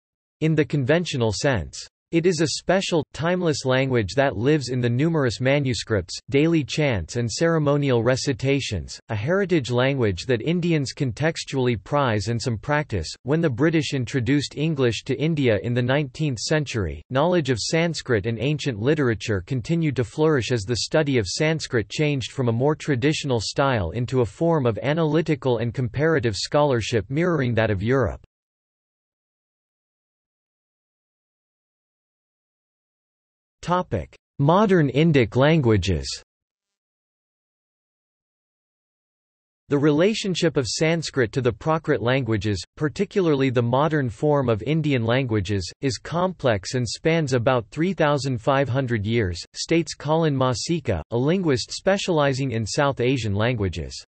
Speaker 1: in the conventional sense. It is a special, timeless language that lives in the numerous manuscripts, daily chants and ceremonial recitations, a heritage language that Indians contextually prize and some practice. When the British introduced English to India in the 19th century, knowledge of Sanskrit and ancient literature continued to flourish as the study of Sanskrit changed from a more traditional style into a form of analytical and comparative scholarship mirroring that of Europe. Modern Indic languages The relationship of Sanskrit to the Prakrit languages, particularly the modern form of Indian languages, is complex and spans about 3,500 years, states Colin Masica, a linguist specializing in South Asian languages.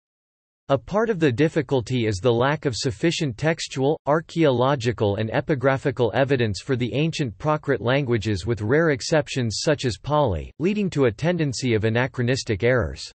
Speaker 1: A part of the difficulty is the lack of sufficient textual, archaeological and epigraphical evidence for the ancient Prakrit languages with rare exceptions such as Pali, leading to a tendency of anachronistic errors.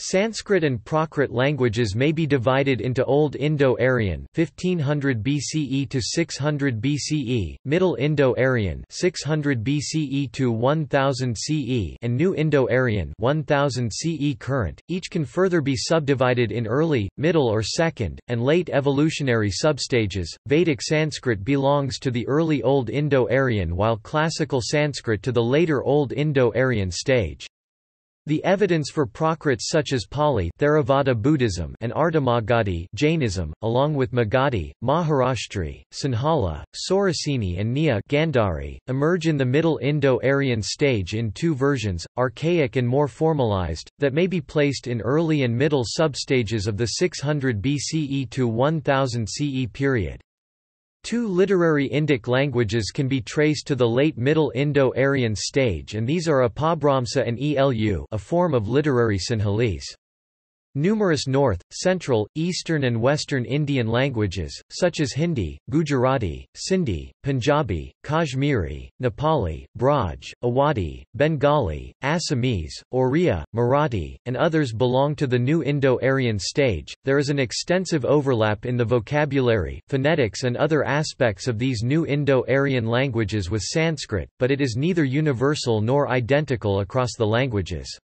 Speaker 1: Sanskrit and Prakrit languages may be divided into Old Indo-Aryan (1500 BCE to 600 BCE), Middle Indo-Aryan (600 BCE to 1000 CE), and New Indo-Aryan (1000 CE current). Each can further be subdivided in early, middle or second, and late evolutionary substages. Vedic Sanskrit belongs to the early Old Indo-Aryan while Classical Sanskrit to the later Old Indo-Aryan stage. The evidence for Prakrits such as Pali Theravada Buddhism and Ardhamagadhi Jainism, along with Magadhi, Maharashtri, Sinhala, Sauraseni and Niya Gandhari, emerge in the Middle Indo-Aryan stage in two versions, archaic and more formalized, that may be placed in early and middle substages of the 600 BCE to 1000 CE period. Two literary Indic languages can be traced to the late Middle Indo-Aryan stage and these are Apabhramsa and Elu a form of literary Sinhalese. Numerous North, Central, Eastern and Western Indian languages, such as Hindi, Gujarati, Sindhi, Punjabi, Kashmiri, Nepali, Braj, Awadhi, Bengali, Assamese, Oriya, Marathi, and others belong to the New Indo-Aryan stage. There is an extensive overlap in the vocabulary, phonetics and other aspects of these New Indo-Aryan languages with Sanskrit, but it is neither universal nor identical across the languages.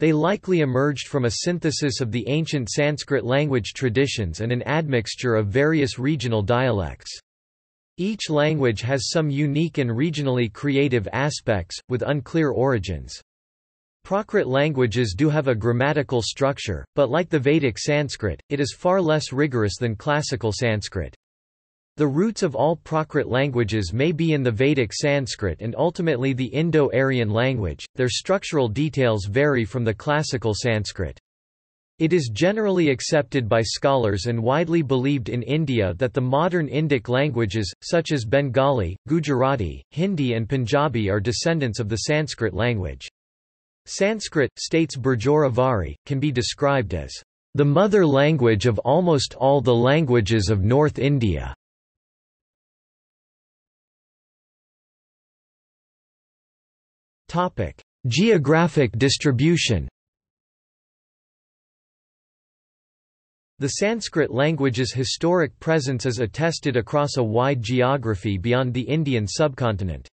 Speaker 1: They likely emerged from a synthesis of the ancient Sanskrit language traditions and an admixture of various regional dialects. Each language has some unique and regionally creative aspects, with unclear origins. Prakrit languages do have a grammatical structure, but like the Vedic Sanskrit, it is far less rigorous than classical Sanskrit. The roots of all Prakrit languages may be in the Vedic Sanskrit and ultimately the Indo-Aryan language, their structural details vary from the classical Sanskrit. It is generally accepted by scholars and widely believed in India that the modern Indic languages, such as Bengali, Gujarati, Hindi and Punjabi are descendants of the Sanskrit language. Sanskrit, states Burjor Avari, can be described as the mother language of almost all the languages of North India. Topic: Geographic distribution. The Sanskrit language's historic presence is attested across a wide geography beyond the Indian subcontinent.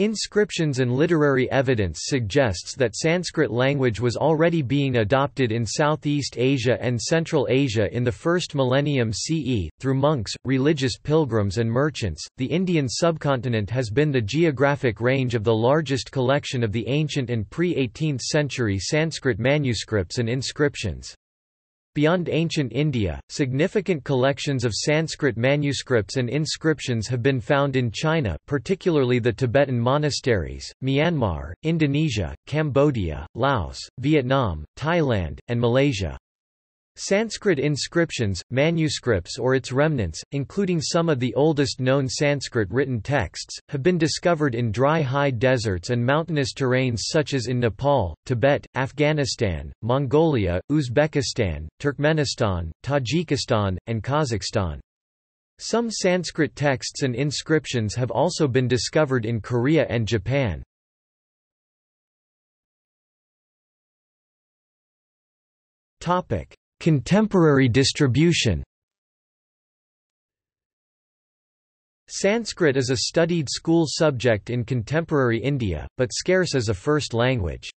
Speaker 1: Inscriptions and literary evidence suggests that Sanskrit language was already being adopted in Southeast Asia and Central Asia in the first millennium CE. Through monks, religious pilgrims, and merchants, the Indian subcontinent has been the geographic range of the largest collection of the ancient and pre 18th century Sanskrit manuscripts and inscriptions. Beyond ancient India, significant collections of Sanskrit manuscripts and inscriptions have been found in China particularly the Tibetan monasteries, Myanmar, Indonesia, Cambodia, Laos, Vietnam, Thailand, and Malaysia. Sanskrit inscriptions, manuscripts or its remnants, including some of the oldest known Sanskrit written texts, have been discovered in dry high deserts and mountainous terrains such as in Nepal, Tibet, Afghanistan, Mongolia, Uzbekistan, Turkmenistan, Tajikistan, and Kazakhstan. Some Sanskrit texts and inscriptions have also been discovered in Korea and Japan. Topic: Contemporary distribution Sanskrit is a studied school subject in contemporary India, but scarce as a first language.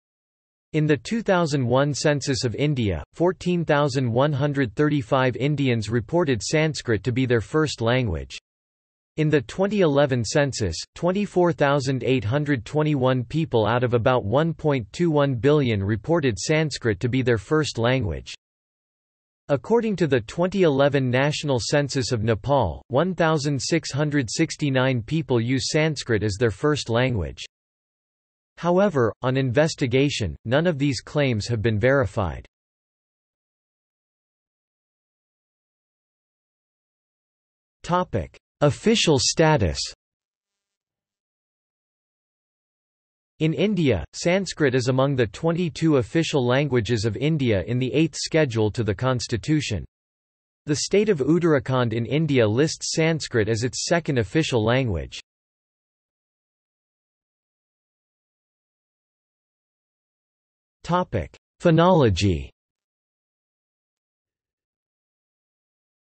Speaker 1: In the 2001 census of India, 14,135 Indians reported Sanskrit to be their first language. In the 2011 census, 24,821 people out of about 1.21 billion reported Sanskrit to be their first language. According to the 2011 National Census of Nepal, 1,669 people use Sanskrit as their first language. However, on investigation, none of these claims have been verified. Official status In India, Sanskrit is among the 22 official languages of India in the 8th schedule to the constitution. The state of Uttarakhand in India lists Sanskrit as its second official language. Phonology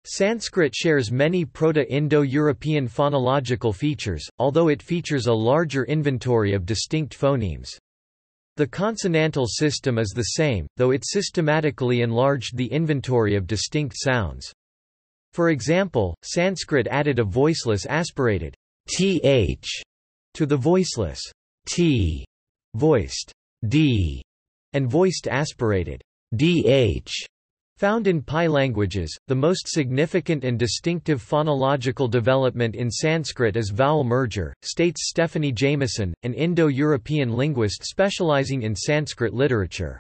Speaker 1: Sanskrit shares many Proto-Indo-European phonological features, although it features a larger inventory of distinct phonemes. The consonantal system is the same, though it systematically enlarged the inventory of distinct sounds. For example, Sanskrit added a voiceless aspirated th to the voiceless t, voiced d, and voiced aspirated dh Found in PIE languages, the most significant and distinctive phonological development in Sanskrit is vowel merger, states Stephanie Jamison, an Indo-European linguist specializing in Sanskrit literature.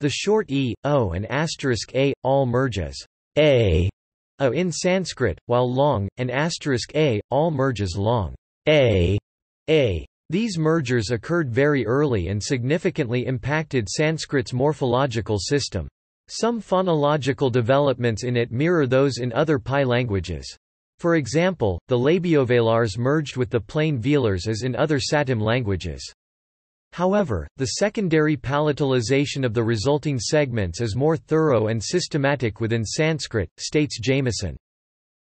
Speaker 1: The short e, o and asterisk a, all merges a, a in Sanskrit, while long, and asterisk a, all merges long a, a. These mergers occurred very early and significantly impacted Sanskrit's morphological system. Some phonological developments in it mirror those in other PIE languages. For example, the labiovelars merged with the plain velars as in other Satem languages. However, the secondary palatalization of the resulting segments is more thorough and systematic within Sanskrit, states Jamison.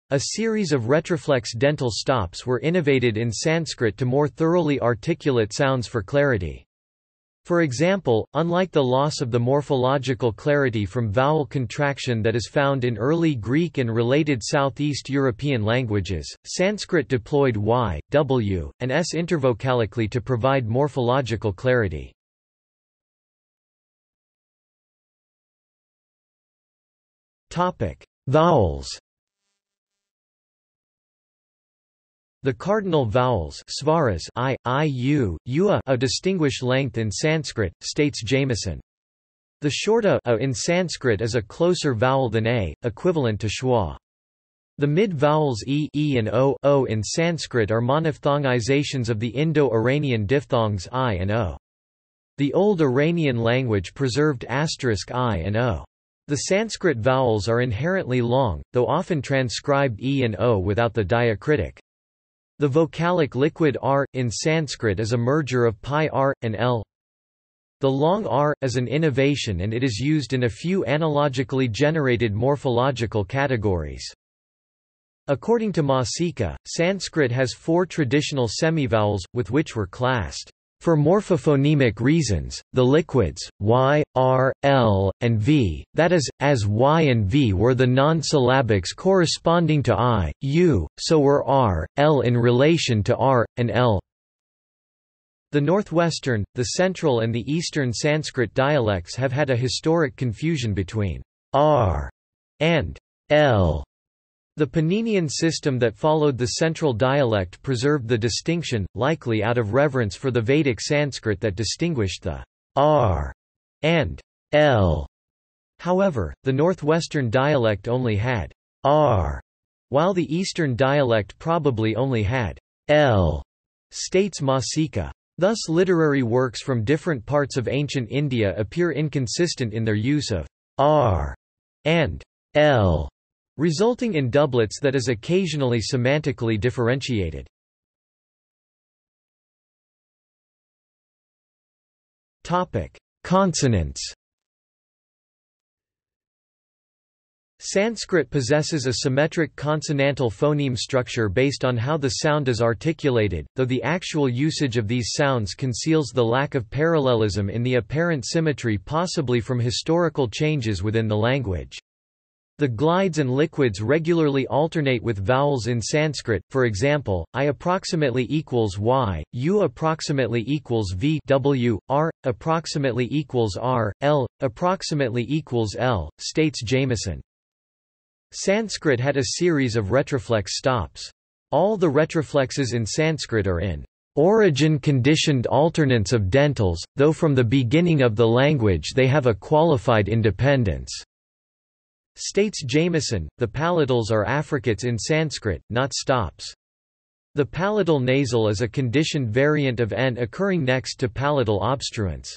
Speaker 1: A series of retroflex dental stops were innovated in Sanskrit to more thoroughly articulate sounds for clarity. For example, unlike the loss of the morphological clarity from vowel contraction that is found in early Greek and related Southeast European languages, Sanskrit deployed y, w, and s intervocalically to provide morphological clarity. Vowels The cardinal vowels svaras i, i, u, ua a distinguish length in Sanskrit, states Jamison. The short a, a in Sanskrit is a closer vowel than a, equivalent to schwa. The mid-vowels e, e and o, o in Sanskrit are monophthongizations of the Indo-Iranian diphthongs i and o. The Old Iranian language preserved asterisk i and o. The Sanskrit vowels are inherently long, though often transcribed e and o without the diacritic. The vocalic liquid r, in Sanskrit is a merger of PIE r, and l. The long r, is an innovation and it is used in a few analogically generated morphological categories. According to Masica, Sanskrit has four traditional semivowels, with which were classed. For morphophonemic reasons, the liquids, y, r, l, and v, that is, as y and v were the non-syllabics corresponding to i, u, so were r, l in relation to r, and l. The northwestern, the central and the eastern Sanskrit dialects have had a historic confusion between r and l. The Paninian system that followed the central dialect preserved the distinction, likely out of reverence for the Vedic Sanskrit that distinguished the r and l. However, the northwestern dialect only had r, while the eastern dialect probably only had l, states Masica. Thus literary works from different parts of ancient India appear inconsistent in their use of r and l, resulting in doublets that is occasionally semantically differentiated. Topic: Consonants Sanskrit possesses a symmetric consonantal phoneme structure based on how the sound is articulated, though the actual usage of these sounds conceals the lack of parallelism in the apparent symmetry possibly from historical changes within the language. The glides and liquids regularly alternate with vowels in Sanskrit, for example, I approximately equals y, u approximately equals v w, r, approximately equals r, l, approximately equals l, states Jamison. Sanskrit had a series of retroflex stops. All the retroflexes in Sanskrit are in origin conditioned alternants of dentals, though from the beginning of the language they have a qualified independence. States Jamison, the palatals are affricates in Sanskrit, not stops. The palatal nasal is a conditioned variant of n occurring next to palatal obstruents.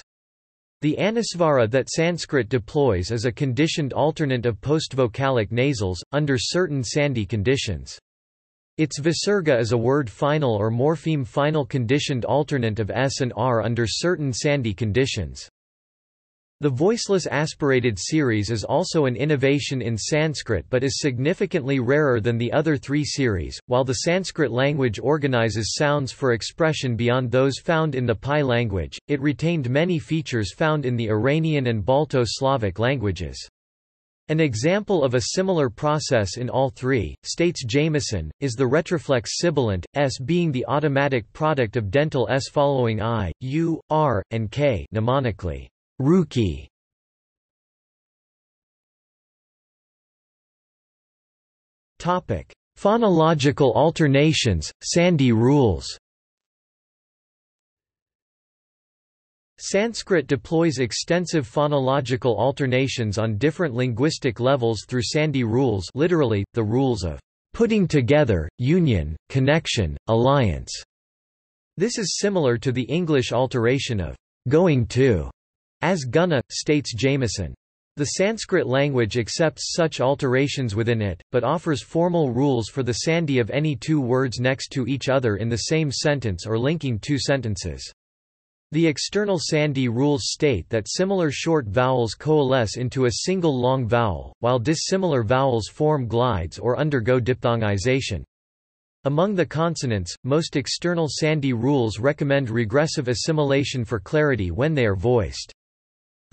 Speaker 1: The anusvara that Sanskrit deploys is a conditioned alternate of postvocalic nasals, under certain sandhi conditions. Its visarga is a word final or morpheme final conditioned alternate of s and r under certain sandhi conditions. The voiceless aspirated series is also an innovation in Sanskrit but is significantly rarer than the other three series. While the Sanskrit language organizes sounds for expression beyond those found in the PIE language, it retained many features found in the Iranian and Balto-Slavic languages. An example of a similar process in all three, states Jamison, is the retroflex sibilant, s being the automatic product of dental s following i, u, r, and k mnemonically. Ruki Topic: Phonological alternations, Sandhi rules. Sanskrit deploys extensive phonological alternations on different linguistic levels through Sandhi rules, literally the rules of putting together, union, connection, alliance. This is similar to the English alteration of going to as Gunna, states Jamison. The Sanskrit language accepts such alterations within it, but offers formal rules for the sandhi of any two words next to each other in the same sentence or linking two sentences. The external sandhi rules state that similar short vowels coalesce into a single long vowel, while dissimilar vowels form glides or undergo diphthongization. Among the consonants, most external sandhi rules recommend regressive assimilation for clarity when they are voiced.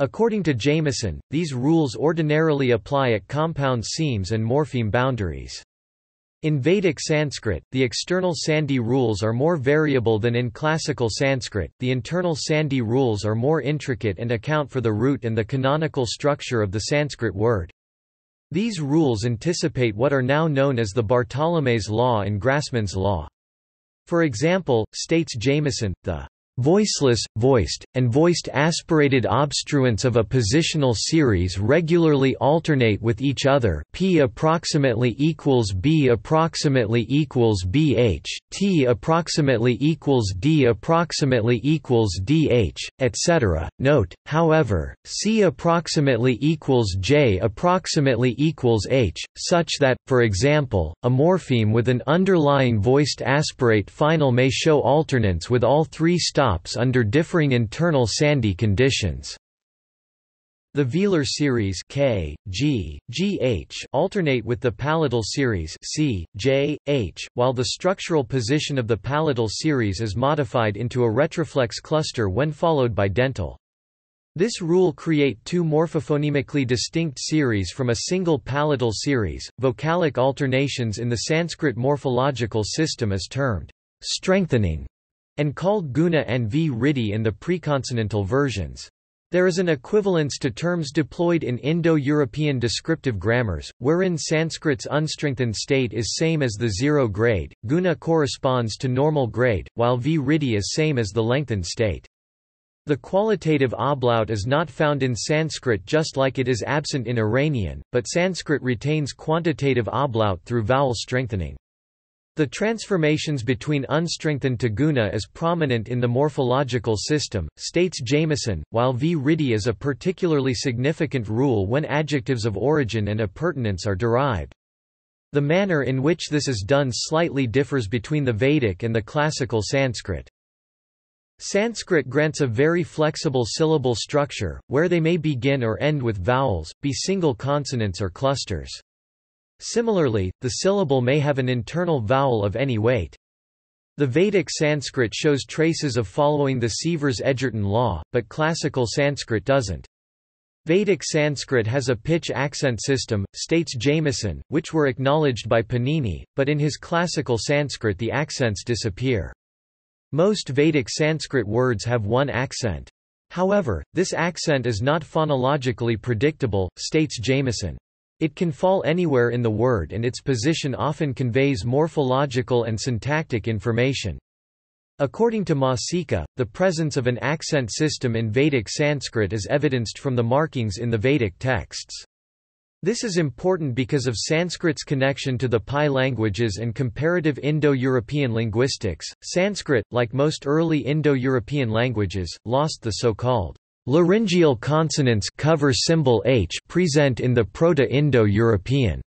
Speaker 1: According to Jamison, these rules ordinarily apply at compound seams and morpheme boundaries. In Vedic Sanskrit, the external sandhi rules are more variable than in classical Sanskrit, the internal sandhi rules are more intricate and account for the root and the canonical structure of the Sanskrit word. These rules anticipate what are now known as the Bartholomae's law and Grassmann's law. For example, states Jamison, the Voiceless, voiced, and voiced aspirated obstruents of a positional series regularly alternate with each other p approximately equals b approximately equals bh, t approximately equals d approximately equals dh, etc. Note, however, c approximately equals j approximately equals h, such that, for example, a morpheme with an underlying voiced aspirate final may show alternance with all three styles stops under differing internal sandhi conditions. The velar series K, G, GH alternate with the palatal series C, J, H, while the structural position of the palatal series is modified into a retroflex cluster when followed by dental. This rule create two morphophonemically distinct series from a single palatal series. Vocalic alternations in the Sanskrit morphological system is termed strengthening and called guna and vriddhi in the preconsonantal versions. There is an equivalence to terms deployed in Indo-European descriptive grammars, wherein Sanskrit's unstrengthened state is same as the zero grade, guna corresponds to normal grade, while vriddhi is same as the lengthened state. The qualitative ablaut is not found in Sanskrit just like it is absent in Iranian, but Sanskrit retains quantitative ablaut through vowel strengthening. The transformations between unstrengthened to guna is prominent in the morphological system, states Jamison, while vriddhi is a particularly significant rule when adjectives of origin and appurtenance are derived. The manner in which this is done slightly differs between the Vedic and the classical Sanskrit. Sanskrit grants a very flexible syllable structure, where they may begin or end with vowels, be single consonants or clusters. Similarly, the syllable may have an internal vowel of any weight. The Vedic Sanskrit shows traces of following the Sievers-Edgerton law, but classical Sanskrit doesn't. Vedic Sanskrit has a pitch-accent system, states Jamison, which were acknowledged by Panini, but in his classical Sanskrit the accents disappear. Most Vedic Sanskrit words have one accent. However, this accent is not phonologically predictable, states Jamison. It can fall anywhere in the word and its position often conveys morphological and syntactic information. According to Masica, the presence of an accent system in Vedic Sanskrit is evidenced from the markings in the Vedic texts. This is important because of Sanskrit's connection to the PIE languages and comparative Indo-European linguistics. Sanskrit, like most early Indo-European languages, lost the so-called Laryngeal consonants cover symbol H present in the Proto-Indo-European,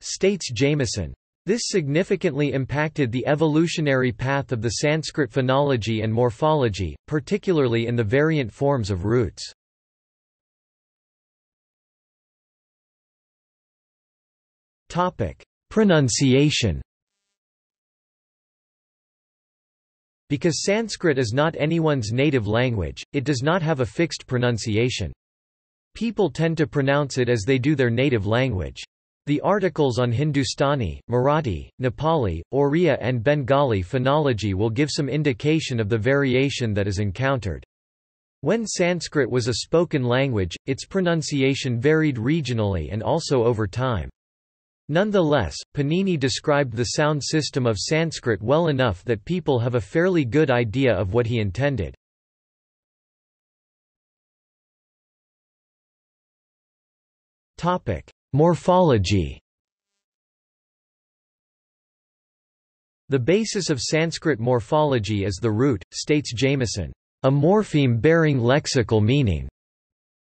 Speaker 1: states Jamison. This significantly impacted the evolutionary path of the Sanskrit phonology and morphology, particularly in the variant forms of roots. Pronunciation Because Sanskrit is not anyone's native language, it does not have a fixed pronunciation. People tend to pronounce it as they do their native language. The articles on Hindustani, Marathi, Nepali, Oriya and Bengali phonology will give some indication of the variation that is encountered. When Sanskrit was a spoken language, its pronunciation varied regionally and also over time. Nonetheless, Panini described the sound system of Sanskrit well enough that people have a fairly good idea of what he intended. Morphology The basis of Sanskrit morphology is the root, states Jamison, a morpheme bearing lexical meaning.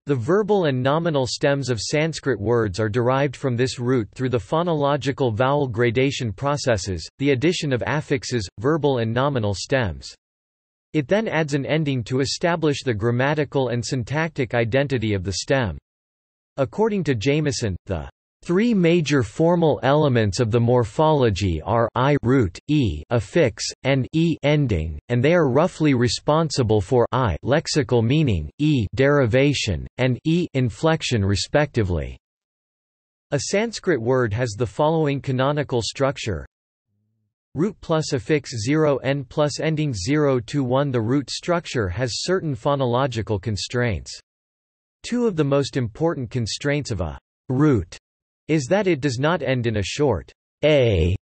Speaker 1: The verbal and nominal stems of Sanskrit words are derived from this root through the phonological vowel gradation processes, the addition of affixes, verbal and nominal stems. It then adds an ending to establish the grammatical and syntactic identity of the stem. According to Jamison, the Three major formal elements of the morphology are i root, e affix, and e ending, and they are roughly responsible for i lexical meaning, e derivation, and e inflection respectively. A Sanskrit word has the following canonical structure Root plus affix 0 n plus ending 0 to 1 The root structure has certain phonological constraints. Two of the most important constraints of a root is that it does not end in a short a,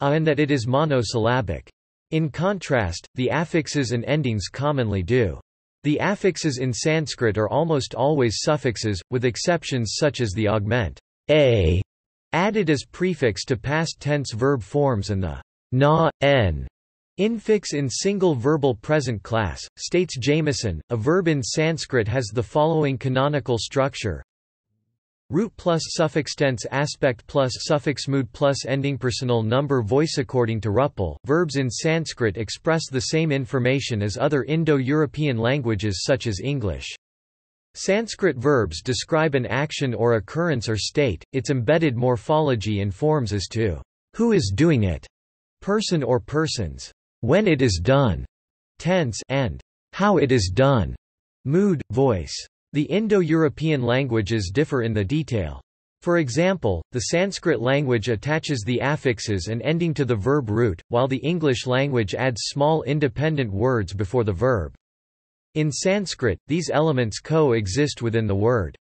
Speaker 1: and that it is monosyllabic. In contrast, the affixes and endings commonly do. The affixes in Sanskrit are almost always suffixes, with exceptions such as the augment a added as prefix to past tense verb forms and the na, n infix in single verbal present class, states Jamison. A verb in Sanskrit has the following canonical structure Root plus suffix tense aspect plus suffix mood plus ending personal number voice According to Ruppel, verbs in Sanskrit express the same information as other Indo-European languages such as English. Sanskrit verbs describe an action or occurrence or state, its embedded morphology informs as to who is doing it, person or persons, when it is done, tense and how it is done, mood, voice. The Indo-European languages differ in the detail. For example, the Sanskrit language attaches the affixes and ending to the verb root, while the English language adds small independent words before the verb. In Sanskrit, these elements co-exist within the word.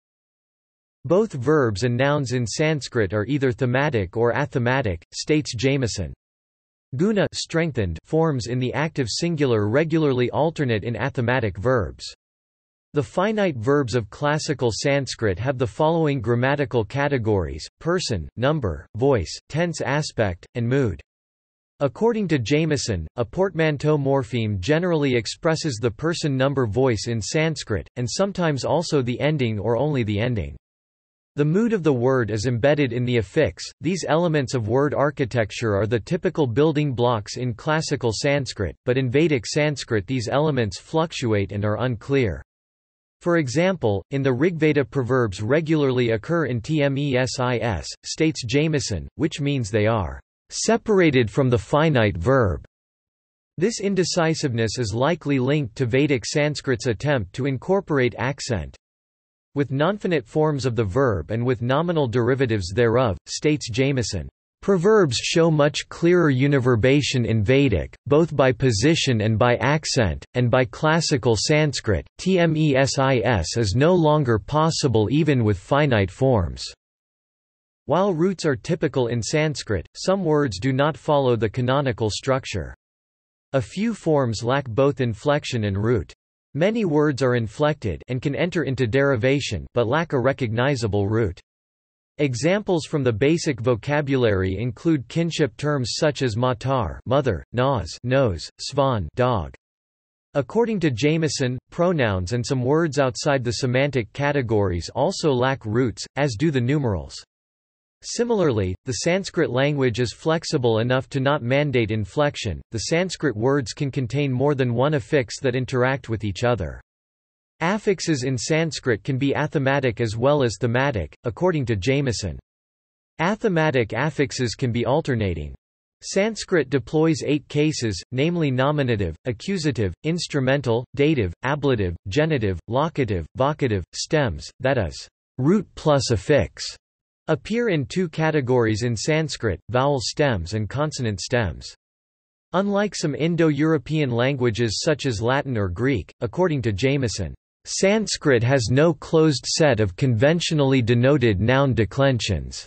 Speaker 1: Both verbs and nouns in Sanskrit are either thematic or athematic, states Jamison. Guna strengthened forms in the active singular regularly alternate in athematic verbs. The finite verbs of classical Sanskrit have the following grammatical categories, person, number, voice, tense aspect, and mood. According to Jamison, a portmanteau morpheme generally expresses the person number voice in Sanskrit, and sometimes also the ending or only the ending. The mood of the word is embedded in the affix. These elements of word architecture are the typical building blocks in classical Sanskrit, but in Vedic Sanskrit these elements fluctuate and are unclear. For example, in the Rigveda preverbs regularly occur in tmesis, states Jamison, which means they are separated from the finite verb. This indecisiveness is likely linked to Vedic Sanskrit's attempt to incorporate accent with nonfinite forms of the verb and with nominal derivatives thereof, states Jamison. Preverbs show much clearer univerbation in Vedic, both by position and by accent, and by classical Sanskrit, tmesis is no longer possible even with finite forms. While roots are typical in Sanskrit, some words do not follow the canonical structure. A few forms lack both inflection and root. Many words are inflected and can enter into derivation but lack a recognizable root. Examples from the basic vocabulary include kinship terms such as matar mother, naz nose, svan dog. According to Jamison, pronouns and some words outside the semantic categories also lack roots, as do the numerals. Similarly, the Sanskrit language is flexible enough to not mandate inflection. The Sanskrit words can contain more than one affix that interact with each other. Affixes in Sanskrit can be athematic as well as thematic, according to Jamison. Athematic affixes can be alternating. Sanskrit deploys eight cases, namely nominative, accusative, instrumental, dative, ablative, genitive, locative, vocative, stems, that is, root plus affix, appear in two categories in Sanskrit, vowel stems and consonant stems. Unlike some Indo-European languages such as Latin or Greek, according to Jamison, Sanskrit has no closed set of conventionally denoted noun declensions.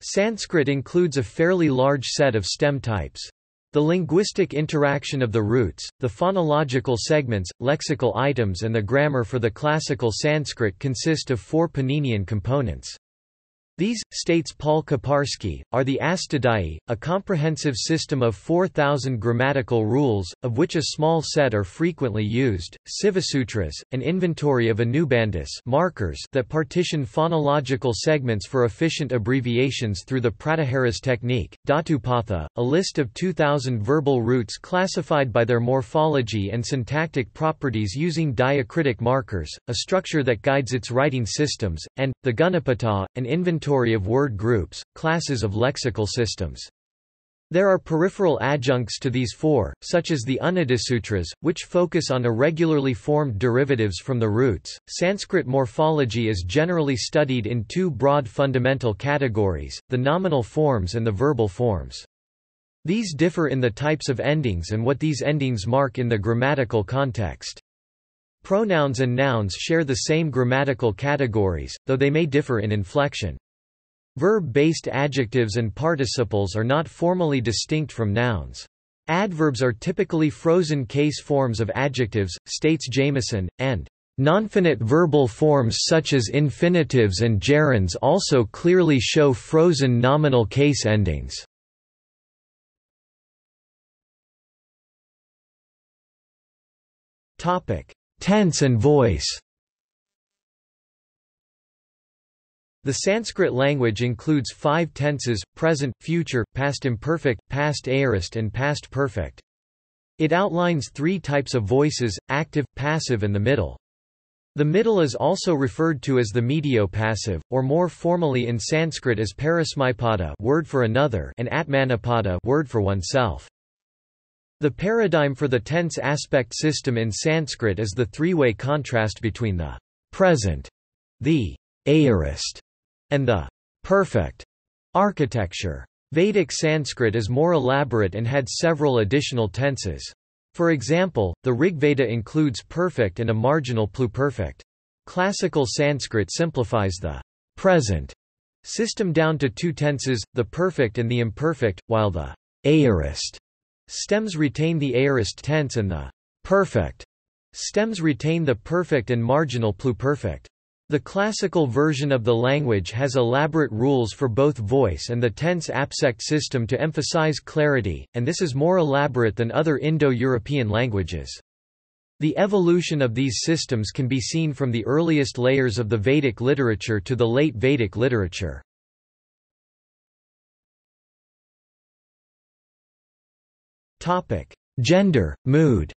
Speaker 1: Sanskrit includes a fairly large set of stem types. The linguistic interaction of the roots, the phonological segments, lexical items and the grammar for the classical Sanskrit consist of four Paninian components. These, states Paul Kiparsky, are the Astadhyayi, a comprehensive system of 4,000 grammatical rules, of which a small set are frequently used, Sivasutras, an inventory of Anubandhas markers that partition phonological segments for efficient abbreviations through the Pratiharas technique, Dhatupatha, a list of 2,000 verbal roots classified by their morphology and syntactic properties using diacritic markers, a structure that guides its writing systems, and, the Ganapatha, an inventory of word groups, classes of lexical systems. There are peripheral adjuncts to these four, such as the Unadisutras, which focus on irregularly formed derivatives from the roots. Sanskrit morphology is generally studied in two broad fundamental categories, the nominal forms and the verbal forms. These differ in the types of endings and what these endings mark in the grammatical context. Pronouns and nouns share the same grammatical categories, though they may differ in inflection. Verb-based adjectives and participles are not formally distinct from nouns. Adverbs are typically frozen case forms of adjectives, states Jamison, and nonfinite verbal forms such as infinitives and gerunds also clearly show frozen nominal case endings. Tense and voice The Sanskrit language includes five tenses, present, future, past imperfect, past aorist and past perfect. It outlines three types of voices, active, passive and the middle. The middle is also referred to as the mediopassive, or more formally in Sanskrit as parasmaipada word for another and atmanapada word for oneself. The paradigm for the tense aspect system in Sanskrit is the three-way contrast between the present, the aorist, and the perfect architecture. Vedic Sanskrit is more elaborate and had several additional tenses. For example, the Rigveda includes perfect and a marginal pluperfect. Classical Sanskrit simplifies the present system down to two tenses, the perfect and the imperfect, while the aorist stems retain the aorist tense and the perfect stems retain the perfect and marginal pluperfect. The classical version of the language has elaborate rules for both voice and the tense apsect system to emphasize clarity, and this is more elaborate than other Indo-European languages. The evolution of these systems can be seen from the earliest layers of the Vedic literature to the late Vedic literature. Gender, mood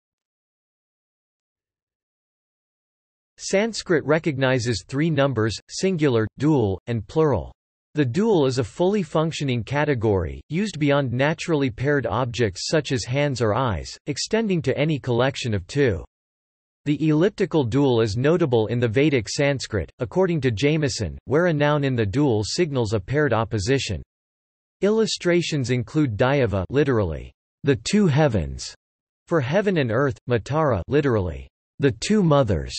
Speaker 1: Sanskrit recognizes three numbers, singular, dual, and plural. The dual is a fully functioning category, used beyond naturally paired objects such as hands or eyes, extending to any collection of two. The elliptical dual is notable in the Vedic Sanskrit, according to Jamison, where a noun in the dual signals a paired opposition. Illustrations include Dayava literally, the two heavens, for heaven and earth, Matara literally, the two mothers,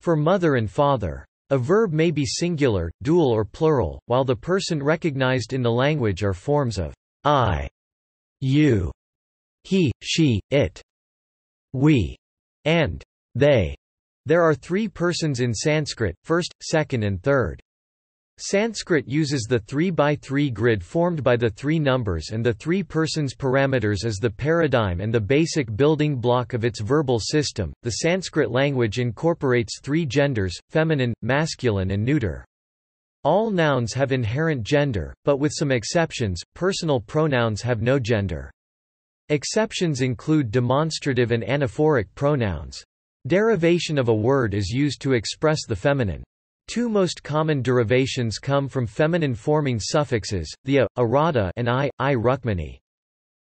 Speaker 1: for mother and father. A verb may be singular, dual or plural, while the person recognized in the language are forms of I, you, he, she, it, we, and they. There are three persons in Sanskrit, first, second and third. Sanskrit uses the 3 by 3 grid formed by the three numbers and the three persons parameters as the paradigm and the basic building block of its verbal system. The Sanskrit language incorporates three genders feminine, masculine, and neuter. All nouns have inherent gender, but with some exceptions, personal pronouns have no gender. Exceptions include demonstrative and anaphoric pronouns. Derivation of a word is used to express the feminine. Two most common derivations come from feminine forming suffixes, the a, arada and i, i rukmani.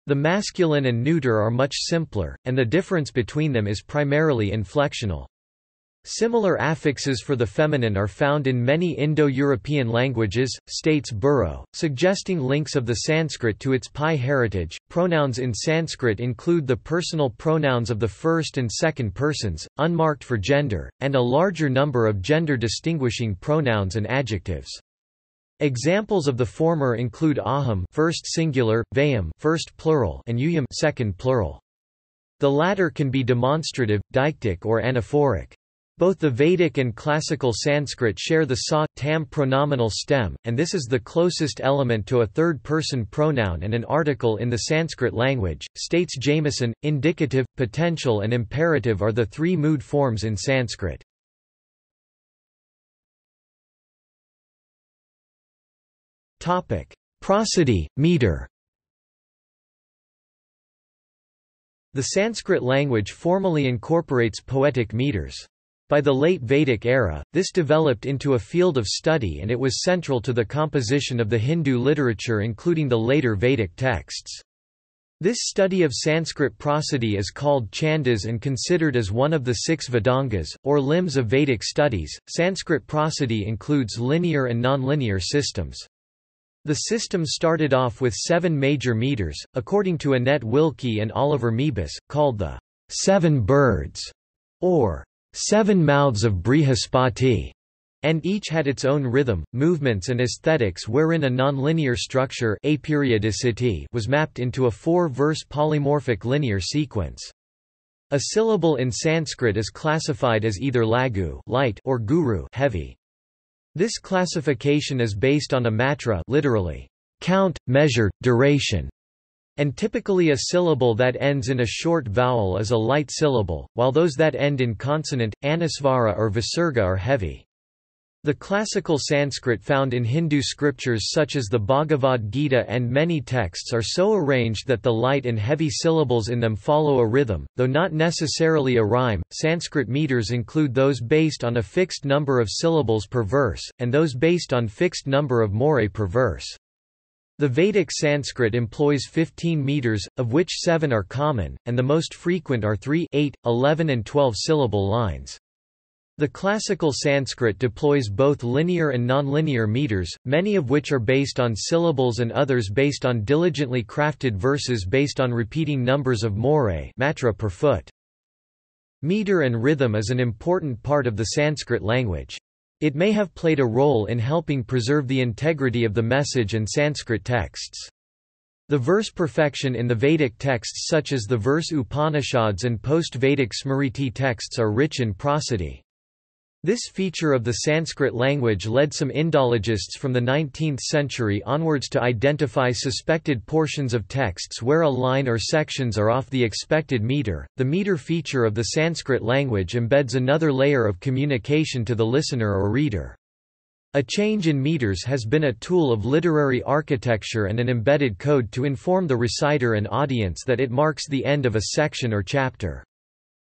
Speaker 1: The masculine and neuter are much simpler, and the difference between them is primarily inflectional. Similar affixes for the feminine are found in many Indo-European languages, states Burrow, suggesting links of the Sanskrit to its PIE heritage. Pronouns in Sanskrit include the personal pronouns of the first and second persons, unmarked for gender, and a larger number of gender-distinguishing pronouns and adjectives. Examples of the former include aham first singular, vayam first plural, and uyam second plural. The latter can be demonstrative, deictic or anaphoric. Both the Vedic and classical Sanskrit share the sa, tam pronominal stem, and this is the closest element to a third-person pronoun and an article in the Sanskrit language, states Jamison. Indicative, potential and imperative are the three mood forms in Sanskrit. Prosody, meter The Sanskrit language formally incorporates poetic meters. By the late Vedic era, this developed into a field of study and it was central to the composition of the Hindu literature including the later Vedic texts. This study of Sanskrit prosody is called Chandas and considered as one of the six Vedangas, or limbs of Vedic studies. Sanskrit prosody includes linear and nonlinear systems. The system started off with seven major meters, according to Annette Wilke and Oliver Moebus, called the Seven Birds, or seven mouths of Brihaspati, and each had its own rhythm, movements and aesthetics wherein a nonlinear structure aperiodicity was mapped into a four-verse polymorphic linear sequence. A syllable in Sanskrit is classified as either laghu light or guru heavy. This classification is based on a matra literally, count, measure, duration, and typically a syllable that ends in a short vowel is a light syllable, while those that end in consonant, anusvara or visarga are heavy. The classical Sanskrit found in Hindu scriptures such as the Bhagavad Gita and many texts are so arranged that the light and heavy syllables in them follow a rhythm, though not necessarily a rhyme. Sanskrit meters include those based on a fixed number of syllables per verse, and those based on fixed number of morae per verse. The Vedic Sanskrit employs 15 meters, of which 7 are common, and the most frequent are 3, 8, 11 and 12 syllable lines. The classical Sanskrit deploys both linear and nonlinear meters, many of which are based on syllables and others based on diligently crafted verses based on repeating numbers of morae matra per foot. Meter and rhythm is an important part of the Sanskrit language. It may have played a role in helping preserve the integrity of the message and Sanskrit texts. The verse perfection in the Vedic texts such as the verse Upanishads and post-Vedic Smriti texts are rich in prosody. This feature of the Sanskrit language led some Indologists from the 19th century onwards to identify suspected portions of texts where a line or sections are off the expected meter. The meter feature of the Sanskrit language embeds another layer of communication to the listener or reader. A change in meters has been a tool of literary architecture and an embedded code to inform the reciter and audience that it marks the end of a section or chapter.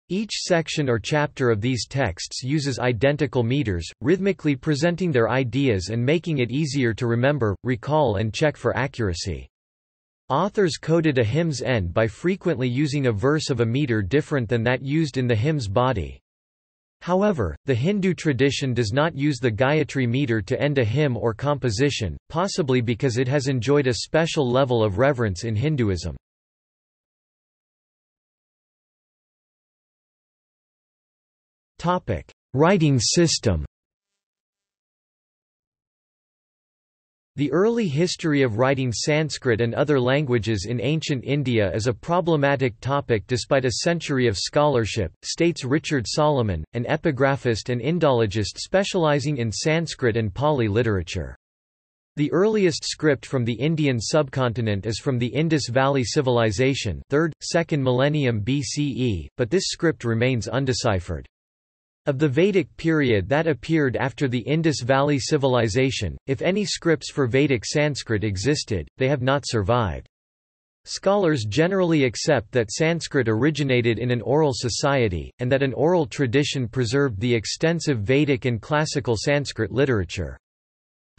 Speaker 1: Each section or chapter of these texts uses identical meters, rhythmically presenting their ideas and making it easier to remember, recall and check for accuracy. Authors coded a hymn's end by frequently using a verse of a meter different than that used in the hymn's body. However, the Hindu tradition does not use the Gayatri meter to end a hymn or composition, possibly because it has enjoyed a special level of reverence in Hinduism. Writing system The early history of writing Sanskrit and other languages in ancient India is a problematic topic despite a century of scholarship, states Richard Salomon, an epigraphist and Indologist specializing in Sanskrit and Pali literature. The earliest script from the Indian subcontinent is from the Indus Valley Civilization 3rd, 2nd millennium BCE, but this script remains undeciphered. Of the Vedic period that appeared after the Indus Valley Civilization, if any scripts for Vedic Sanskrit existed, they have not survived. Scholars generally accept that Sanskrit originated in an oral society, and that an oral tradition preserved the extensive Vedic and classical Sanskrit literature.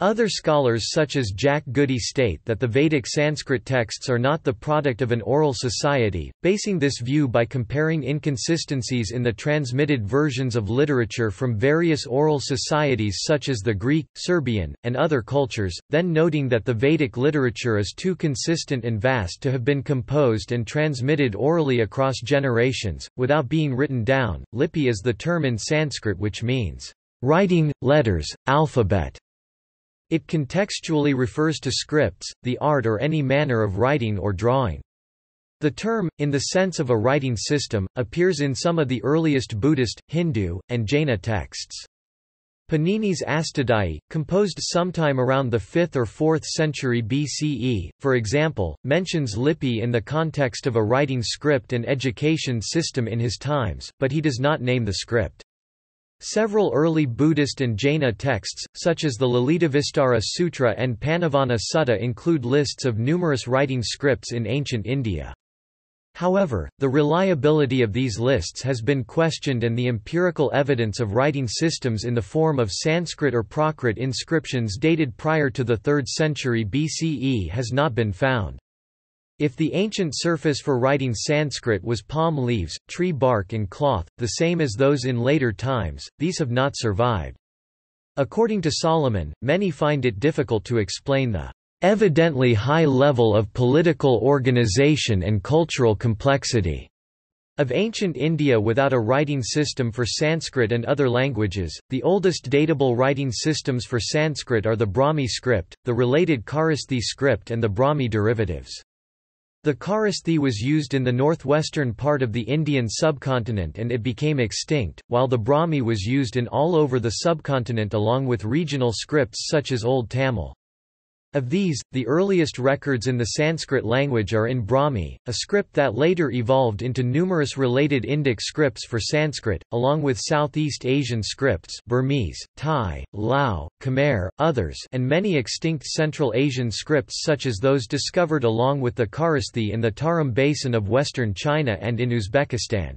Speaker 1: Other scholars such as Jack Goody state that the Vedic Sanskrit texts are not the product of an oral society, basing this view by comparing inconsistencies in the transmitted versions of literature from various oral societies such as the Greek, Serbian, and other cultures, then noting that the Vedic literature is too consistent and vast to have been composed and transmitted orally across generations, without being written down. Lipi is the term in Sanskrit which means writing, letters, alphabet. It contextually refers to scripts, the art or any manner of writing or drawing. The term, in the sense of a writing system, appears in some of the earliest Buddhist, Hindu, and Jaina texts. Panini's Astadhyayi, composed sometime around the 5th or 4th century BCE, for example, mentions Lipi in the context of a writing script and education system in his times, but he does not name the script. Several early Buddhist and Jaina texts, such as the Lalitavistara Sutra and Panavana Sutta include lists of numerous writing scripts in ancient India. However, the reliability of these lists has been questioned and the empirical evidence of writing systems in the form of Sanskrit or Prakrit inscriptions dated prior to the 3rd century BCE has not been found. If the ancient surface for writing Sanskrit was palm leaves, tree bark and cloth, the same as those in later times, these have not survived. According to Salomon, many find it difficult to explain the evidently high level of political organization and cultural complexity of ancient India without a writing system for Sanskrit and other languages, the oldest datable writing systems for Sanskrit are the Brahmi script, the related Kharosthi script and the Brahmi derivatives. The Kharosthi was used in the northwestern part of the Indian subcontinent and it became extinct, while the Brahmi was used in all over the subcontinent along with regional scripts such as Old Tamil. Of these, the earliest records in the Sanskrit language are in Brahmi, a script that later evolved into numerous related Indic scripts for Sanskrit, along with Southeast Asian scripts Burmese, Thai, Lao, Khmer, others and many extinct Central Asian scripts such as those discovered along with the Kharosthi in the Tarim Basin of western China and in Uzbekistan.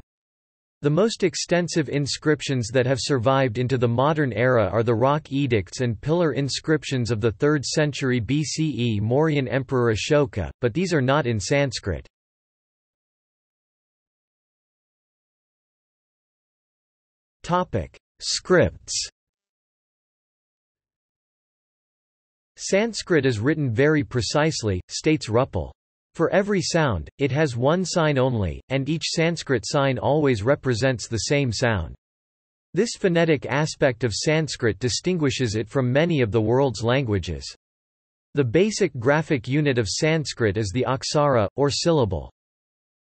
Speaker 1: The most extensive inscriptions that have survived into the modern era are the rock edicts and pillar inscriptions of the 3rd century BCE Mauryan Emperor Ashoka, but these are not in Sanskrit. Scripts Sanskrit is written very precisely, states Ruppel. For every sound, it has one sign only, and each Sanskrit sign always represents the same sound. This phonetic aspect of Sanskrit distinguishes it from many of the world's languages. The basic graphic unit of Sanskrit is the aksara, or syllable.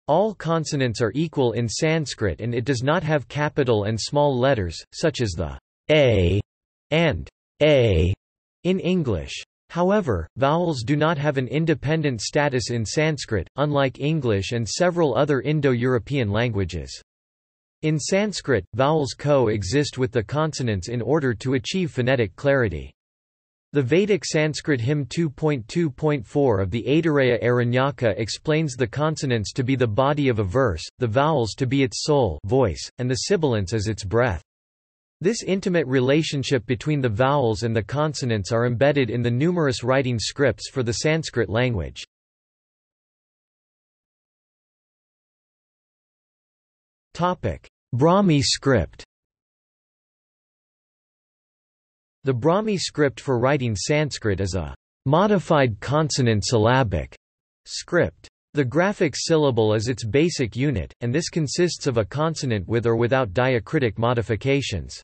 Speaker 1: All consonants are equal in Sanskrit and it does not have capital and small letters, such as the a and a in English. However, vowels do not have an independent status in Sanskrit, unlike English and several other Indo-European languages. In Sanskrit, vowels co-exist with the consonants in order to achieve phonetic clarity. The Vedic Sanskrit hymn 2.2.4 of the Aitareya Aranyaka explains the consonants to be the body of a verse, the vowels to be its soul voice, and the sibilants as its breath. This intimate relationship between the vowels and the consonants are embedded in the numerous writing scripts for the Sanskrit language. Brahmi script The Brahmi script for writing Sanskrit is a modified consonant syllabic script. The graphic syllable is its basic unit, and this consists of a consonant with or without diacritic modifications.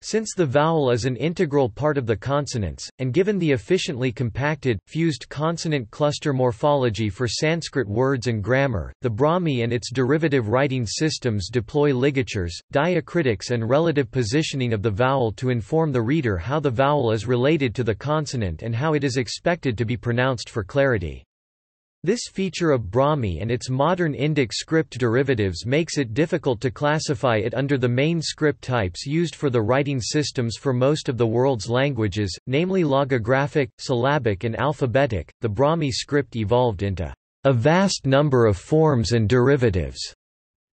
Speaker 1: Since the vowel is an integral part of the consonants, and given the efficiently compacted, fused consonant cluster morphology for Sanskrit words and grammar, the Brahmi and its derivative writing systems deploy ligatures, diacritics and relative positioning of the vowel to inform the reader how the vowel is related to the consonant and how it is expected to be pronounced for clarity. This feature of Brahmi and its modern Indic script derivatives makes it difficult to classify it under the main script types used for the writing systems for most of the world's languages, namely logographic, syllabic, and alphabetic. The Brahmi script evolved into a vast number of forms and derivatives,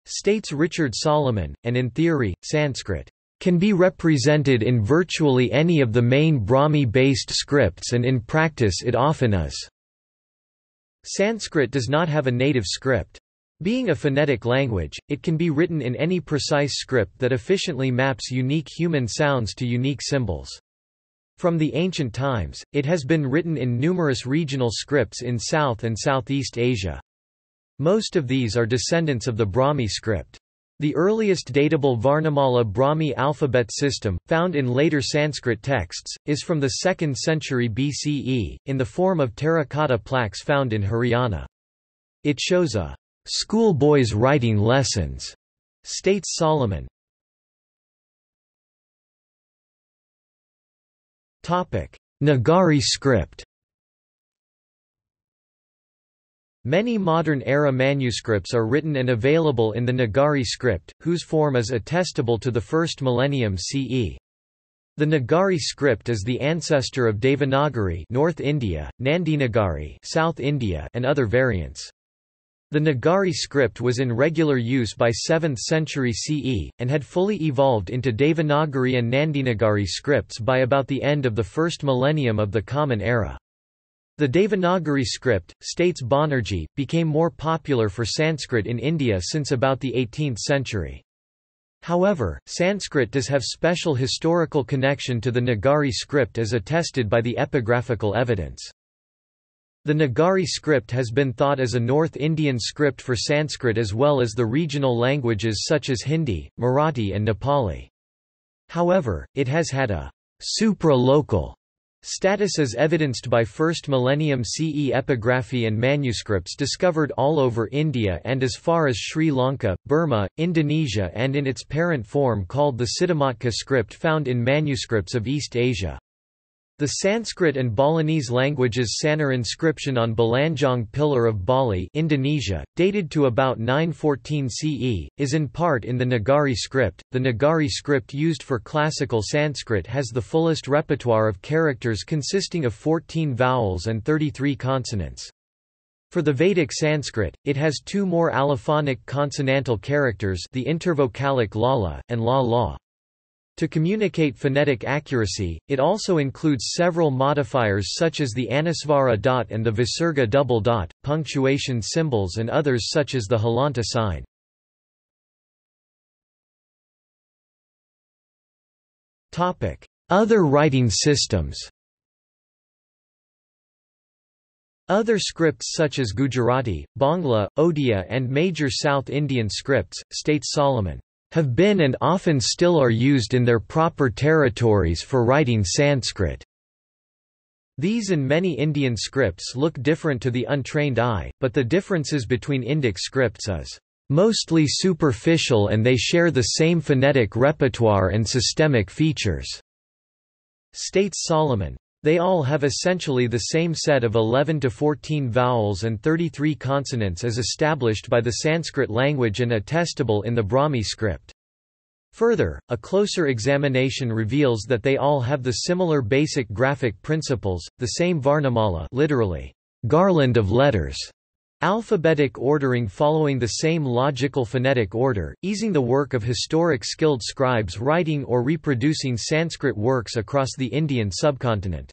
Speaker 1: states Richard Salomon, and in theory, Sanskrit can be represented in virtually any of the main Brahmi-based scripts and in practice it often is. Sanskrit does not have a native script. Being a phonetic language, it can be written in any precise script that efficiently maps unique human sounds to unique symbols. From the ancient times, it has been written in numerous regional scripts in South and Southeast Asia. Most of these are descendants of the Brahmi script. The earliest datable Varnamala Brahmi alphabet system, found in later Sanskrit texts, is from the 2nd century BCE, in the form of terracotta plaques found in Haryana. It shows a schoolboy's writing lessons, states Salomon. Nagari script Many modern-era manuscripts are written and available in the Nagari script, whose form is attestable to the first millennium CE. The Nagari script is the ancestor of Devanagari North India, Nandinagari South India and other variants. The Nagari script was in regular use by 7th century CE, and had fully evolved into Devanagari and Nandinagari scripts by about the end of the first millennium of the Common Era. The Devanagari script, states Banerjee, became more popular for Sanskrit in India since about the 18th century. However, Sanskrit does have special historical connection to the Nagari script as attested by the epigraphical evidence. The Nagari script has been thought as a North Indian script for Sanskrit as well as the regional languages such as Hindi, Marathi and Nepali. However, it has had a supra-local Status is evidenced by 1st millennium CE epigraphy and manuscripts discovered all over India and as far as Sri Lanka, Burma, Indonesia and in its parent form called the Siddhamatrka script found in manuscripts of East Asia. The Sanskrit and Balinese languages Sanur inscription on Belanjong Pillar of Bali Indonesia, dated to about 914 CE, is in part in the Nagari script. The Nagari script used for classical Sanskrit has the fullest repertoire of characters consisting of 14 vowels and 33 consonants. For the Vedic Sanskrit, it has two more allophonic consonantal characters the intervocalic lala, and la la. To communicate phonetic accuracy, it also includes several modifiers such as the anusvara dot and the visarga double dot, punctuation symbols and others such as the halanta sign. Other writing systems Other scripts such as Gujarati, Bangla, Odia and major South Indian scripts, states Salomon have been and often still are used in their proper territories for writing Sanskrit. These and many Indian scripts look different to the untrained eye, but the differences between Indic scripts is mostly superficial and they share the same phonetic repertoire and systemic features, states Salomon. They all have essentially the same set of 11 to 14 vowels and 33 consonants as established by the Sanskrit language and attestable in the Brahmi script. Further, a closer examination reveals that they all have the similar basic graphic principles, the same Varnamala literally, garland of letters, Alphabetic ordering following the same logical phonetic order, easing the work of historic skilled scribes writing or reproducing Sanskrit works across the Indian subcontinent.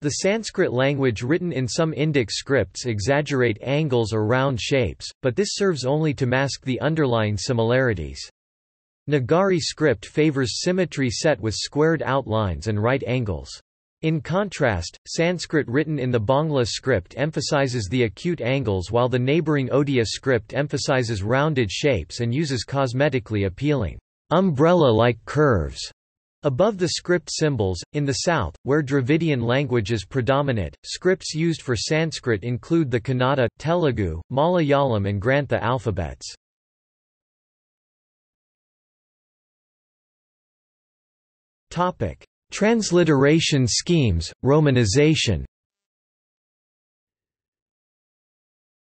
Speaker 1: The Sanskrit language written in some Indic scripts exaggerate angles or round shapes, but this serves only to mask the underlying similarities. Nagari script favors symmetry set with squared outlines and right angles. In contrast, Sanskrit written in the Bangla script emphasizes the acute angles while the neighboring Odia script emphasizes rounded shapes and uses cosmetically appealing, umbrella-like curves. Above the script symbols, in the south, where Dravidian languages predominate, scripts used for Sanskrit include the Kannada, Telugu, Malayalam and Grantha alphabets. Transliteration schemes, Romanization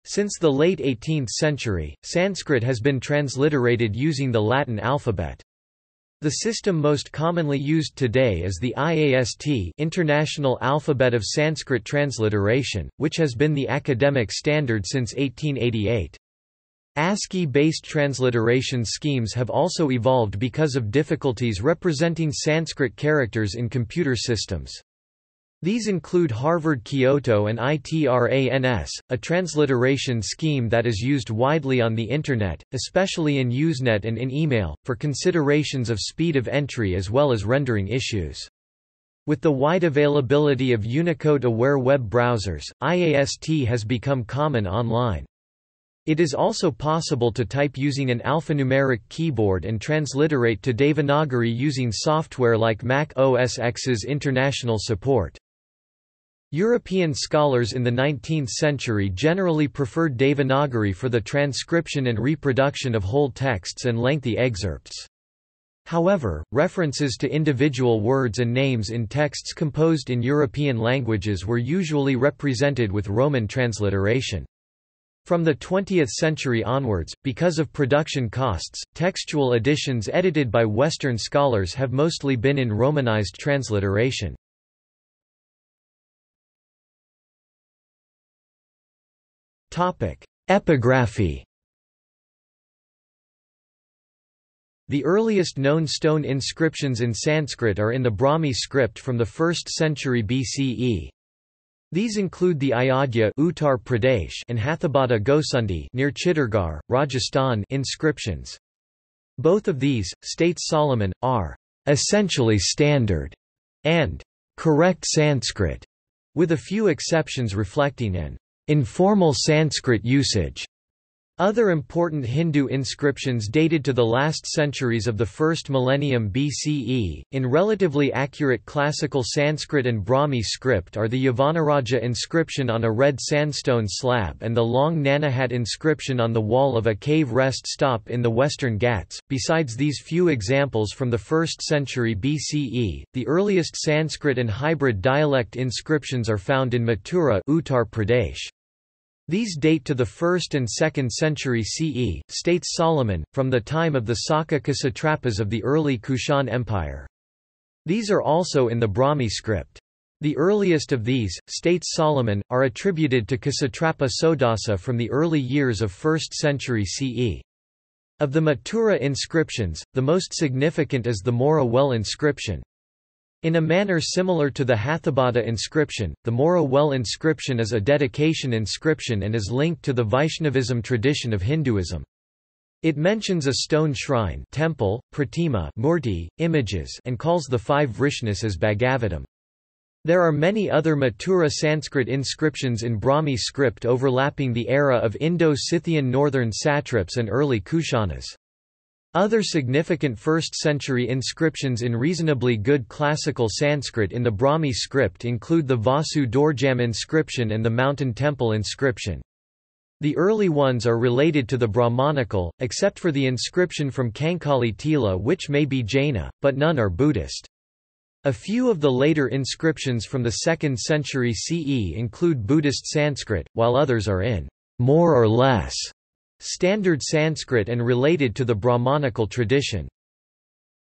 Speaker 1: Since the late 18th century, Sanskrit has been transliterated using the Latin alphabet. The system most commonly used today is the IAST International Alphabet of Sanskrit Transliteration, which has been the academic standard since 1888. ASCII-based transliteration schemes have also evolved because of difficulties representing Sanskrit characters in computer systems. These include Harvard Kyoto and ITRANS, a transliteration scheme that is used widely on the Internet, especially in Usenet and in email, for considerations of speed of entry as well as rendering issues. With the wide availability of Unicode-aware web browsers, IAST has become common online. It is also possible to type using an alphanumeric keyboard and transliterate to Devanagari using software like Mac OS X's international support. European scholars in the 19th century generally preferred Devanagari for the transcription and reproduction of whole texts and lengthy excerpts. However, references to individual words and names in texts composed in European languages were usually represented with Roman transliteration. From the 20th century onwards, because of production costs, textual editions edited by Western scholars have mostly been in Romanized transliteration. Epigraphy The earliest known stone inscriptions in Sanskrit are in the Brahmi script from the 1st century BCE. These include the Ayodhya Uttar Pradesh and Hathibada Ghosundi near Chittorgarh, Rajasthan inscriptions. Both of these, states Salomon, are essentially standard and correct Sanskrit, with a few exceptions reflecting an informal Sanskrit usage. Other important Hindu inscriptions dated to the last centuries of the first millennium BCE, in relatively accurate classical Sanskrit and Brahmi script are the Yavanaraja inscription on a red sandstone slab and the long Naneghat inscription on the wall of a cave rest stop in the western Ghats. Besides these few examples from the 1st century BCE, the earliest Sanskrit and hybrid dialect inscriptions are found in Mathura Uttar Pradesh. These date to the 1st and 2nd century CE, states Salomon, from the time of the Sakaka satrapas of the early Kushan Empire. These are also in the Brahmi script. The earliest of these, states Salomon, are attributed to Ksatrapa Sodasa from the early years of 1st century CE. Of the Mathura inscriptions, the most significant is the Mora well inscription. In a manner similar to the Hathibada inscription, the Mora well inscription is a dedication inscription and is linked to the Vaishnavism tradition of Hinduism. It mentions a stone shrine temple, pratima murti, images and calls the five Vrishnis as Bhagavatam. There are many other Mathura Sanskrit inscriptions in Brahmi script overlapping the era of Indo-Scythian northern satraps and early Kushanas. Other significant 1st-century inscriptions in reasonably good classical Sanskrit in the Brahmi script include the Vasu Doorjamb inscription and the Mountain Temple inscription. The early ones are related to the Brahmanical, except for the inscription from Kankali Tila which may be Jaina, but none are Buddhist. A few of the later inscriptions from the 2nd century CE include Buddhist Sanskrit, while others are in more or less Standard Sanskrit and related to the Brahmanical tradition.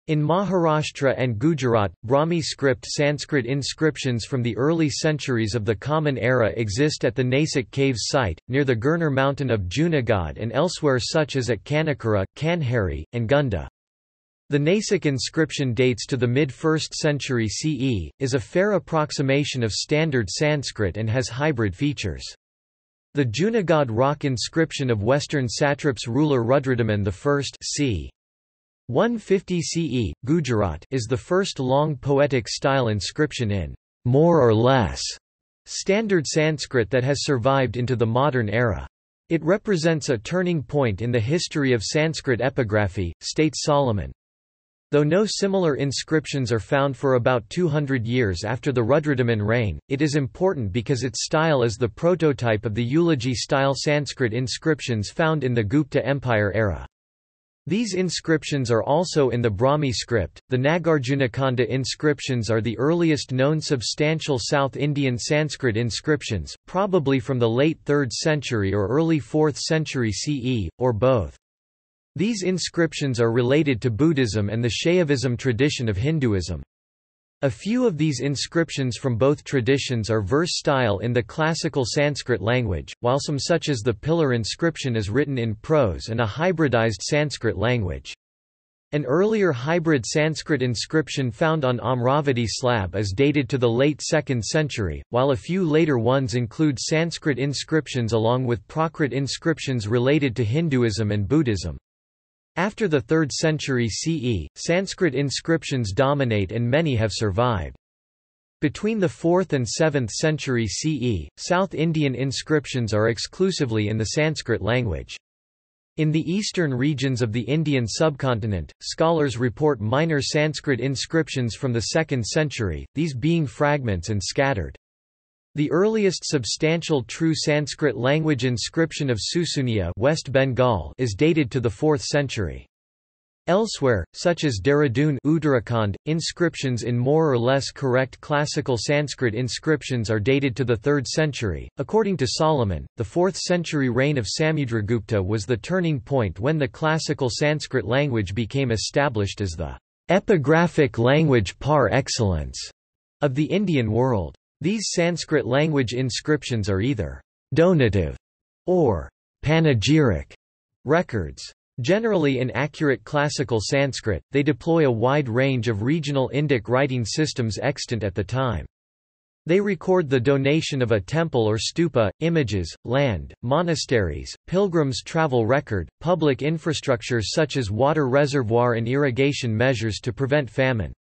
Speaker 1: In Maharashtra and Gujarat, Brahmi script Sanskrit inscriptions from the early centuries of the Common Era exist at the Nasik Caves site, near the Girnar mountain of Junagadh and elsewhere such as at Kanakura, Kanheri, and Gunda. The Nasik inscription dates to the mid-1st century CE, is a fair approximation of Standard Sanskrit and has hybrid features. The Junagadh rock inscription of western satraps ruler Rudradaman I c. 150 CE, Gujarat is the first long poetic style inscription in more or less standard Sanskrit that has survived into the modern era. It represents a turning point in the history of Sanskrit epigraphy, states Salomon. Though no similar inscriptions are found for about 200 years after the Rudradaman reign, it is important because its style is the prototype of the eulogy-style Sanskrit inscriptions found in the Gupta Empire era. These inscriptions are also in the Brahmi script. The Nagarjunakonda inscriptions are the earliest known substantial South Indian Sanskrit inscriptions, probably from the late 3rd century or early 4th century CE, or both. These inscriptions are related to Buddhism and the Shaivism tradition of Hinduism. A few of these inscriptions from both traditions are verse style in the classical Sanskrit language, while some such as the pillar inscription is written in prose and a hybridized Sanskrit language. An earlier hybrid Sanskrit inscription found on Amravati slab is dated to the late 2nd century, while a few later ones include Sanskrit inscriptions along with Prakrit inscriptions related to Hinduism and Buddhism. After the 3rd century CE, Sanskrit inscriptions dominate and many have survived. Between the 4th and 7th century CE, South Indian inscriptions are exclusively in the Sanskrit language. In the eastern regions of the Indian subcontinent, scholars report minor Sanskrit inscriptions from the 2nd century, these being fragments and scattered. The earliest substantial true Sanskrit language inscription of Susunia West Bengal is dated to the 4th century. Elsewhere, such as Dehradun Uttarakhand, inscriptions in more or less correct classical Sanskrit inscriptions are dated to the 3rd century. According to Salomon, the 4th century reign of Samudragupta was the turning point when the classical Sanskrit language became established as the epigraphic language par excellence of the Indian world. These Sanskrit language inscriptions are either donative or panegyric records. Generally in accurate classical Sanskrit, they deploy a wide range of regional Indic writing systems extant at the time. They record the donation of a temple or stupa, images, land, monasteries, pilgrims' travel record, public infrastructures such as water reservoir and irrigation measures to prevent famine.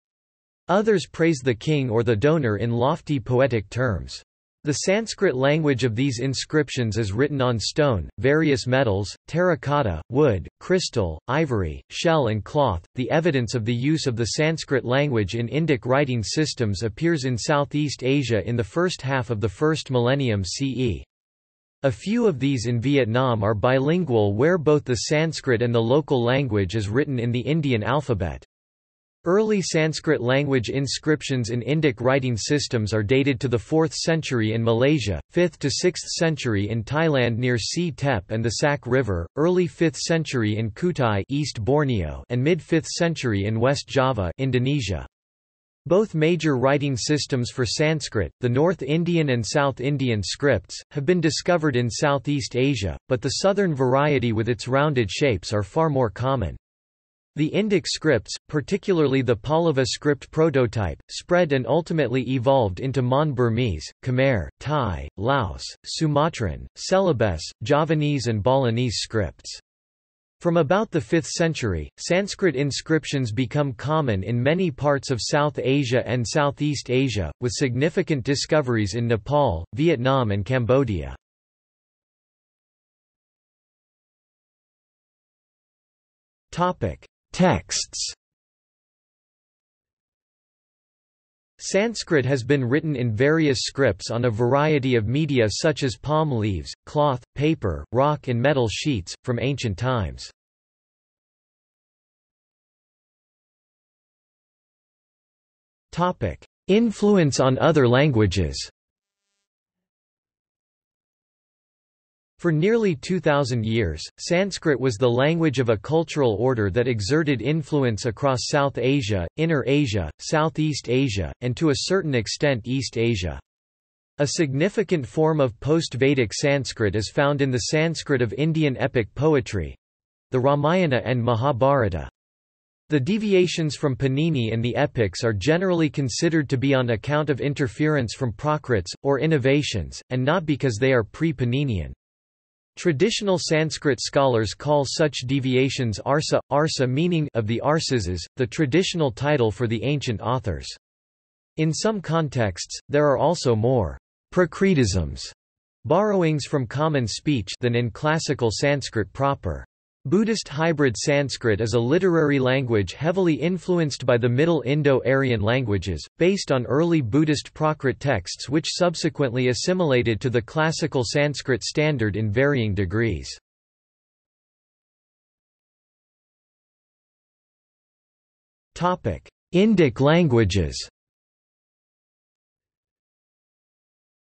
Speaker 1: Others praise the king or the donor in lofty poetic terms. The Sanskrit language of these inscriptions is written on stone, various metals, terracotta, wood, crystal, ivory, shell, and cloth. The evidence of the use of the Sanskrit language in Indic writing systems appears in Southeast Asia in the first half of the first millennium CE. A few of these in Vietnam are bilingual where both the Sanskrit and the local language is written in the Indian alphabet. Early Sanskrit language inscriptions in Indic writing systems are dated to the 4th century in Malaysia, 5th to 6th century in Thailand near Si Tep and the Sak River, early 5th century in Kutai East Borneo and mid-5th century in West Java Indonesia. Both major writing systems for Sanskrit, the North Indian and South Indian scripts, have been discovered in Southeast Asia, but the southern variety with its rounded shapes are far more common. The Indic scripts, particularly the Pallava script prototype, spread and ultimately evolved into Mon Burmese, Khmer, Thai, Laos, Sumatran, Celebes, Javanese and Balinese scripts. From about the 5th century, Sanskrit inscriptions become common in many parts of South Asia and Southeast Asia, with significant discoveries in Nepal, Vietnam and Cambodia. Topic: Texts. Sanskrit has been written in various scripts on a variety of media such as palm leaves, cloth, paper, rock and metal sheets, from ancient times. Influence on other languages For nearly 2,000 years, Sanskrit was the language of a cultural order that exerted influence across South Asia, Inner Asia, Southeast Asia, and to a certain extent East Asia. A significant form of post-Vedic Sanskrit is found in the Sanskrit of Indian epic poetry—the Ramayana and Mahabharata. The deviations from Panini and the epics are generally considered to be on account of interference from Prakrits, or innovations, and not because they are pre-Paninian. Traditional Sanskrit scholars call such deviations arsa, arsa meaning of the Arsases, the traditional title for the ancient authors. In some contexts, there are also more prakritisms, borrowings from common speech than in classical Sanskrit proper. Buddhist hybrid Sanskrit is a literary language heavily influenced by the Middle Indo-Aryan languages, based on early Buddhist Prakrit texts which subsequently assimilated to the classical Sanskrit standard in varying degrees. Indic languages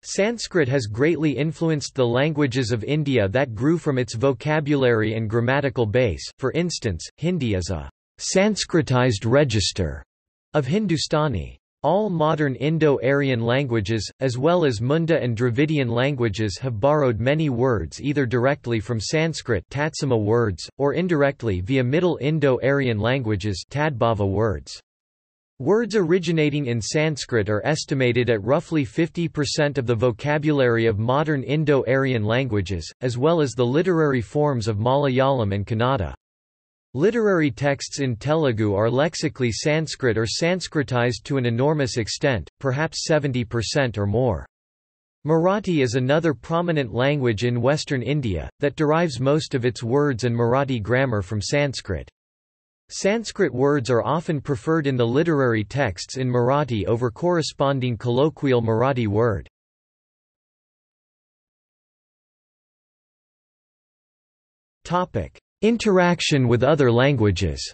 Speaker 1: Sanskrit has greatly influenced the languages of India that grew from its vocabulary and grammatical base, for instance, Hindi is a Sanskritized register of Hindustani. All modern Indo-Aryan languages, as well as Munda and Dravidian languages have borrowed many words either directly from Sanskrit Tatsama words, or indirectly via Middle Indo-Aryan languages Tadbhava words. Words originating in Sanskrit are estimated at roughly 50% of the vocabulary of modern Indo-Aryan languages, as well as the literary forms of Malayalam and Kannada. Literary texts in Telugu are lexically Sanskrit or Sanskritized to an enormous extent, perhaps 70% or more. Marathi is another prominent language in western India, that derives most of its words and Marathi grammar from Sanskrit. Sanskrit words are often preferred in the literary texts in Marathi over corresponding colloquial Marathi word. Interaction with other languages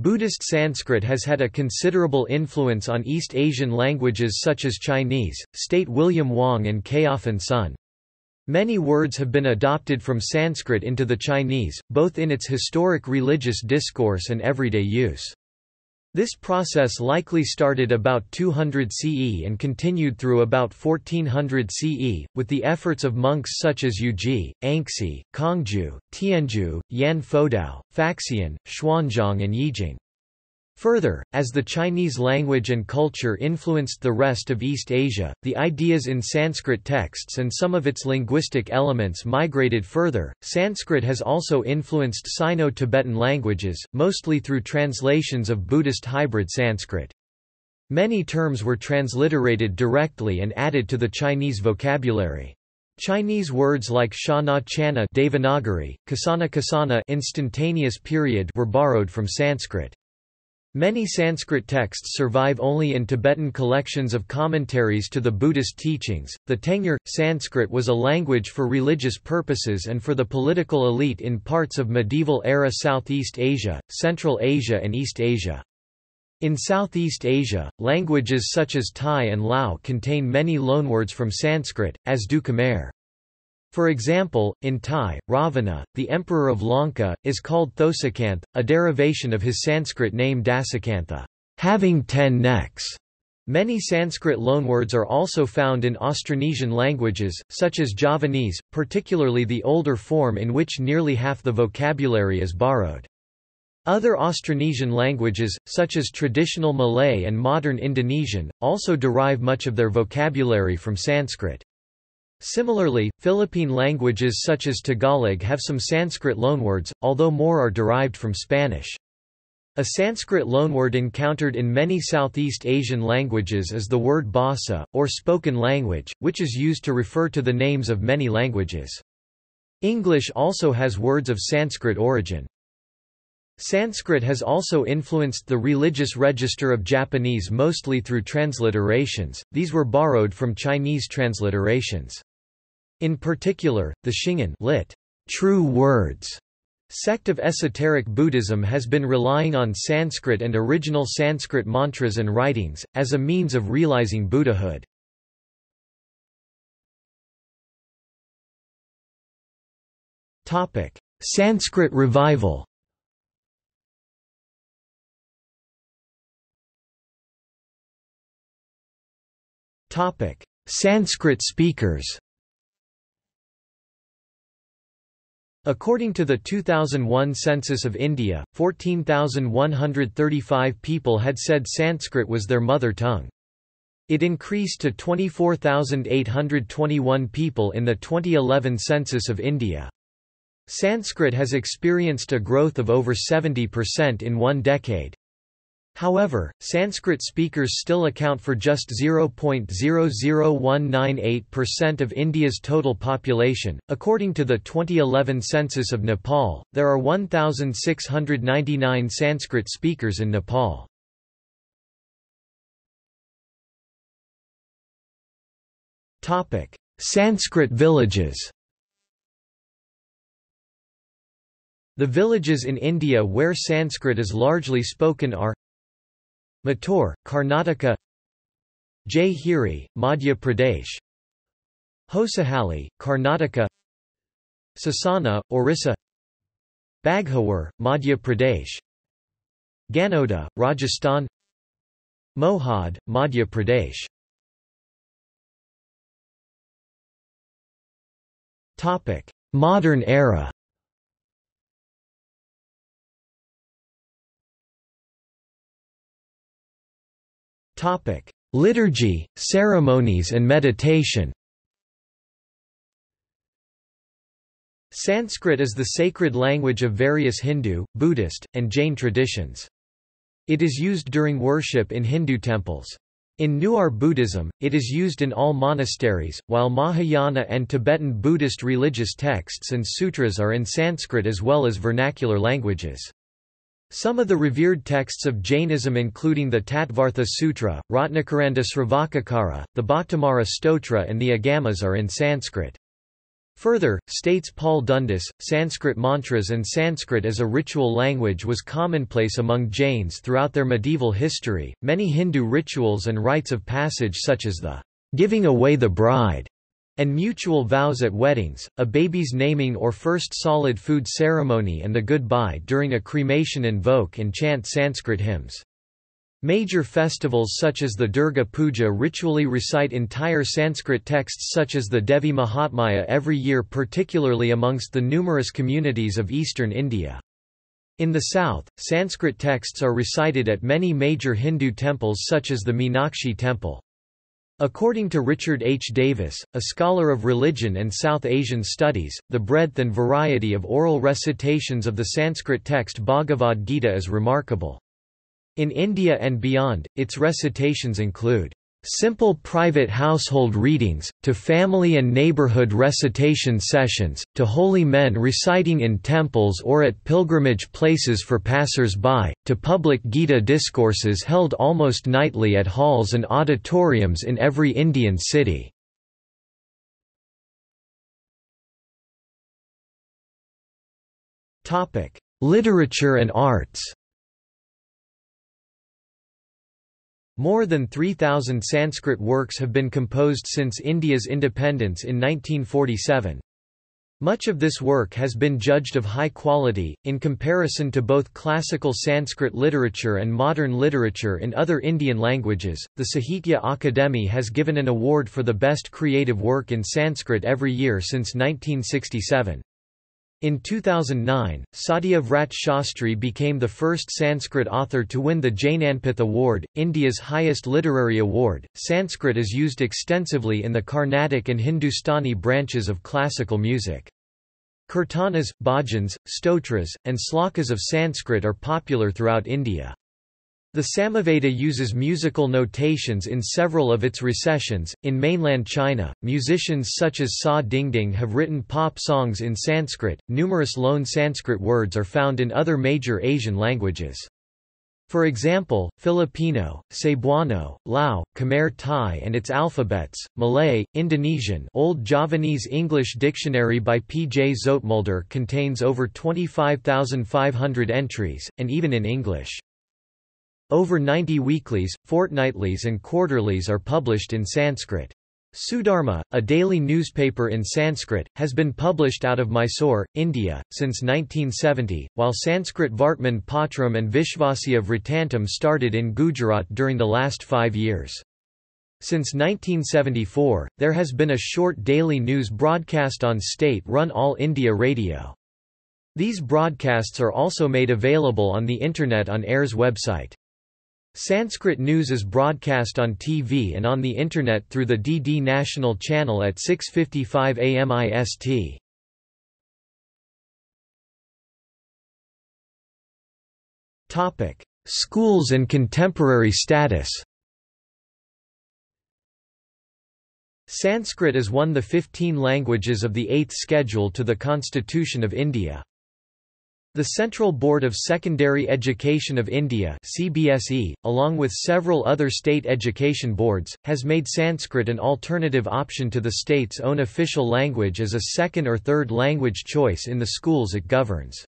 Speaker 1: Buddhist Sanskrit has had a considerable influence on East Asian languages such as Chinese, state William Wang and Kaiaphan Sun. Many words have been adopted from Sanskrit into the Chinese, both in its historic religious discourse and everyday use. This process likely started about 200 CE and continued through about 1400 CE, with the efforts of monks such as Yuji, Anxi, Kangju, Tianzhu, Yan Fodao, Faxian, Xuanzang and Yijing. Further, as the Chinese language and culture influenced the rest of East Asia, the ideas in Sanskrit texts and some of its linguistic elements migrated further. Sanskrit has also influenced Sino Tibetan languages, mostly through translations of Buddhist hybrid Sanskrit. Many terms were transliterated directly and added to the Chinese vocabulary. Chinese words like shana chana Devanagari, kasana kasana instantaneous period were borrowed from Sanskrit. Many Sanskrit texts survive only in Tibetan collections of commentaries to the Buddhist teachings. The Tengyur Sanskrit was a language for religious purposes and for the political elite in parts of medieval era Southeast Asia, Central Asia, and East Asia. In Southeast Asia, languages such as Thai and Lao contain many loanwords from Sanskrit, as do Khmer. For example, in Thai, Ravana, the emperor of Lanka, is called Thosakanth, a derivation of his Sanskrit name Dasakantha, having ten necks. Many Sanskrit loanwords are also found in Austronesian languages, such as Javanese, particularly the older form in which nearly half the vocabulary is borrowed. Other Austronesian languages, such as traditional Malay and modern Indonesian, also derive much of their vocabulary from Sanskrit. Similarly, Philippine languages such as Tagalog have some Sanskrit loanwords, although more are derived from Spanish. A Sanskrit loanword encountered in many Southeast Asian languages is the word bhasa, or spoken language, which is used to refer to the names of many languages. English also has words of Sanskrit origin. Sanskrit has also influenced the religious register of Japanese mostly through transliterations, these were borrowed from Chinese transliterations. In particular, the Shingon lit. True words sect of esoteric Buddhism has been relying on Sanskrit and original Sanskrit mantras and writings, as a means of realizing Buddhahood. Sanskrit revival Sanskrit speakers According to the 2001 census of India, 14,135 people had said Sanskrit was their mother tongue. It increased to 24,821 people in the 2011 census of India. Sanskrit has experienced a growth of over 70% in one decade. However, Sanskrit speakers still account for just 0.00198% of India's total population. According to the 2011 census of Nepal, there are 1,699 Sanskrit speakers in Nepal. Topic: Sanskrit villages. The villages in India where Sanskrit is largely spoken are Mattur, Karnataka Jai Madhya Pradesh Hosahalli, Karnataka Sasana, Orissa Baghuwar, Madhya Pradesh Ganoda, Rajasthan Mohad, Madhya Pradesh Modern era Liturgy, ceremonies and meditation Sanskrit is the sacred language of various Hindu, Buddhist, and Jain traditions. It is used during worship in Hindu temples. In Newar Buddhism, it is used in all monasteries, while Mahayana and Tibetan Buddhist religious texts and sutras are in Sanskrit as well as vernacular languages. Some of the revered texts of Jainism including the Tattvartha Sutra, Ratnakaranda Sravakakara, the Bhaktamara Stotra and the Agamas are in Sanskrit. Further, states Paul Dundas, Sanskrit mantras and Sanskrit as a ritual language was commonplace among Jains throughout their medieval history. Many Hindu rituals and rites of passage such as the giving away the bride and mutual vows at weddings, a baby's naming or first solid food ceremony and the goodbye during a cremation invoke and chant Sanskrit hymns. Major festivals such as the Durga Puja ritually recite entire Sanskrit texts such as the Devi Mahatmya every year particularly amongst the numerous communities of eastern India. In the south, Sanskrit texts are recited at many major Hindu temples such as the Meenakshi temple. According to Richard H. Davis, a scholar of religion and South Asian studies, the breadth and variety of oral recitations of the Sanskrit text Bhagavad Gita is remarkable. In India and beyond, its recitations include simple private household readings, to family and neighborhood recitation sessions, to holy men reciting in temples or at pilgrimage places for passers-by, to public Gita discourses held almost nightly at halls and auditoriums in every Indian city. Literature and arts More than 3,000 Sanskrit works have been composed since India's independence in 1947. Much of this work has been judged of high quality, in comparison to both classical Sanskrit literature and modern literature in other Indian languages. The Sahitya Akademi has given an award for the best creative work in Sanskrit every year since 1967. In 2009, Satyavrat Shastri became the first Sanskrit author to win the Jnanpith Award, India's highest literary award. Sanskrit is used extensively in the Carnatic and Hindustani branches of classical music. Kirtanas, bhajans, stotras, and slokas of Sanskrit are popular throughout India. The Samaveda uses musical notations in several of its recensions. In mainland China, musicians such as Sa Dingding have written pop songs in Sanskrit. Numerous loan Sanskrit words are found in other major Asian languages. For example, Filipino, Cebuano, Lao, Khmer Thai and its alphabets, Malay, Indonesian Old Javanese English Dictionary by P. J. Zoetmulder contains over 25,500 entries, and even in English. Over 90 weeklies, fortnightlies and quarterlies are published in Sanskrit. Sudharma, a daily newspaper in Sanskrit, has been published out of Mysore, India, since 1970, while Sanskrit Vartman Patram and Vishvasya Vritantam started in Gujarat during the last five years. Since 1974, there has been a short daily news broadcast on state-run All India Radio. These broadcasts are also made available on the Internet on AIR's website. Sanskrit news is broadcast on TV and on the Internet through the DD National Channel at 6.55 am IST. Schools and contemporary status Sanskrit is one of the 15 languages of the 8th schedule to the Constitution of India. The Central Board of Secondary Education of India CBSE, along with several other state education boards, has made Sanskrit an alternative option to the state's own official language as a second or third language choice in the schools it governs.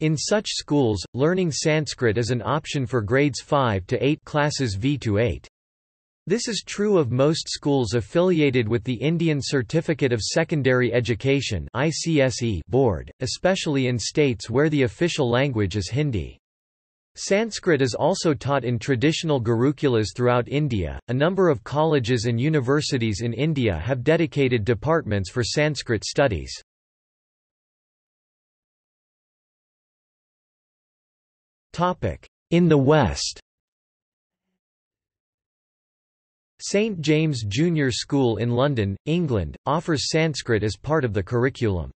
Speaker 1: In such schools, learning Sanskrit is an option for grades 5 to 8 classes V to 8. This is true of most schools affiliated with the Indian Certificate of Secondary Education board, especially in states where the official language is Hindi. Sanskrit is also taught in traditional gurukulas throughout India. A number of colleges and universities in India have dedicated departments for Sanskrit studies. Topic: In the West St James Junior School in London, England, offers Sanskrit as part of the curriculum.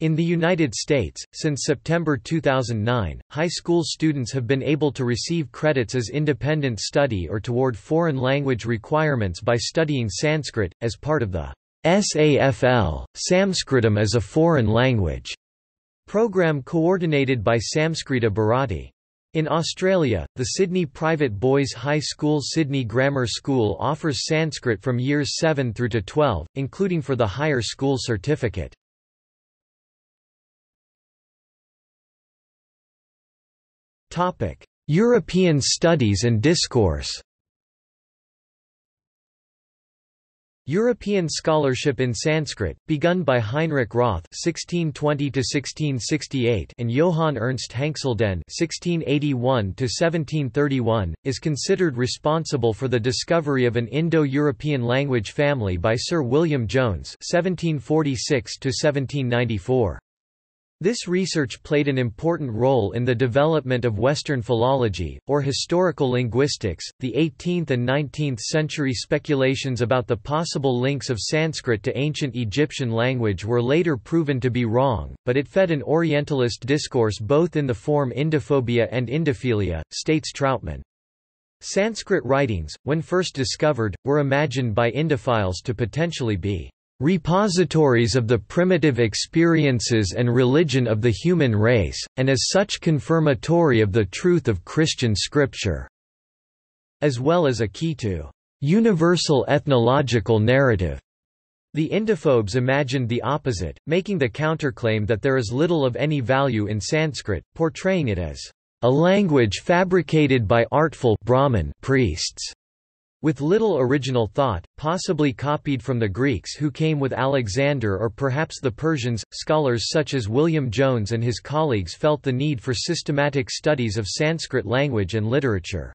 Speaker 1: In the United States, since September 2009, high school students have been able to receive credits as independent study or toward foreign language requirements by studying Sanskrit, as part of the SAFL, Samskritam as a Foreign Language program coordinated by Samskrita Bharati. In Australia, the Sydney Private Boys High School Sydney Grammar School offers Sanskrit from years 7 through to 12, including for the higher school certificate. European studies and discourse European scholarship in Sanskrit, begun by Heinrich Roth (1620–1668) and Johann Ernst Hanxleden (1681–1731), is considered responsible for the discovery of an Indo-European language family by Sir William Jones (1746–1794). This research played an important role in the development of Western philology, or historical linguistics. The 18th and 19th century speculations about the possible links of Sanskrit to ancient Egyptian language were later proven to be wrong, but it fed an Orientalist discourse both in the form Indophobia and Indophilia, states Trautmann. Sanskrit writings, when first discovered, were imagined by Indophiles to potentially be repositories of the primitive experiences and religion of the human race, and as such confirmatory of the truth of Christian scripture", as well as a key to universal ethnological narrative. The Indophobes imagined the opposite, making the counterclaim that there is little of any value in Sanskrit, portraying it as a language fabricated by artful Brahmin priests with little original thought, possibly copied from the Greeks who came with Alexander or perhaps the Persians, scholars such as William Jones and his colleagues felt the need for systematic studies of Sanskrit language and literature.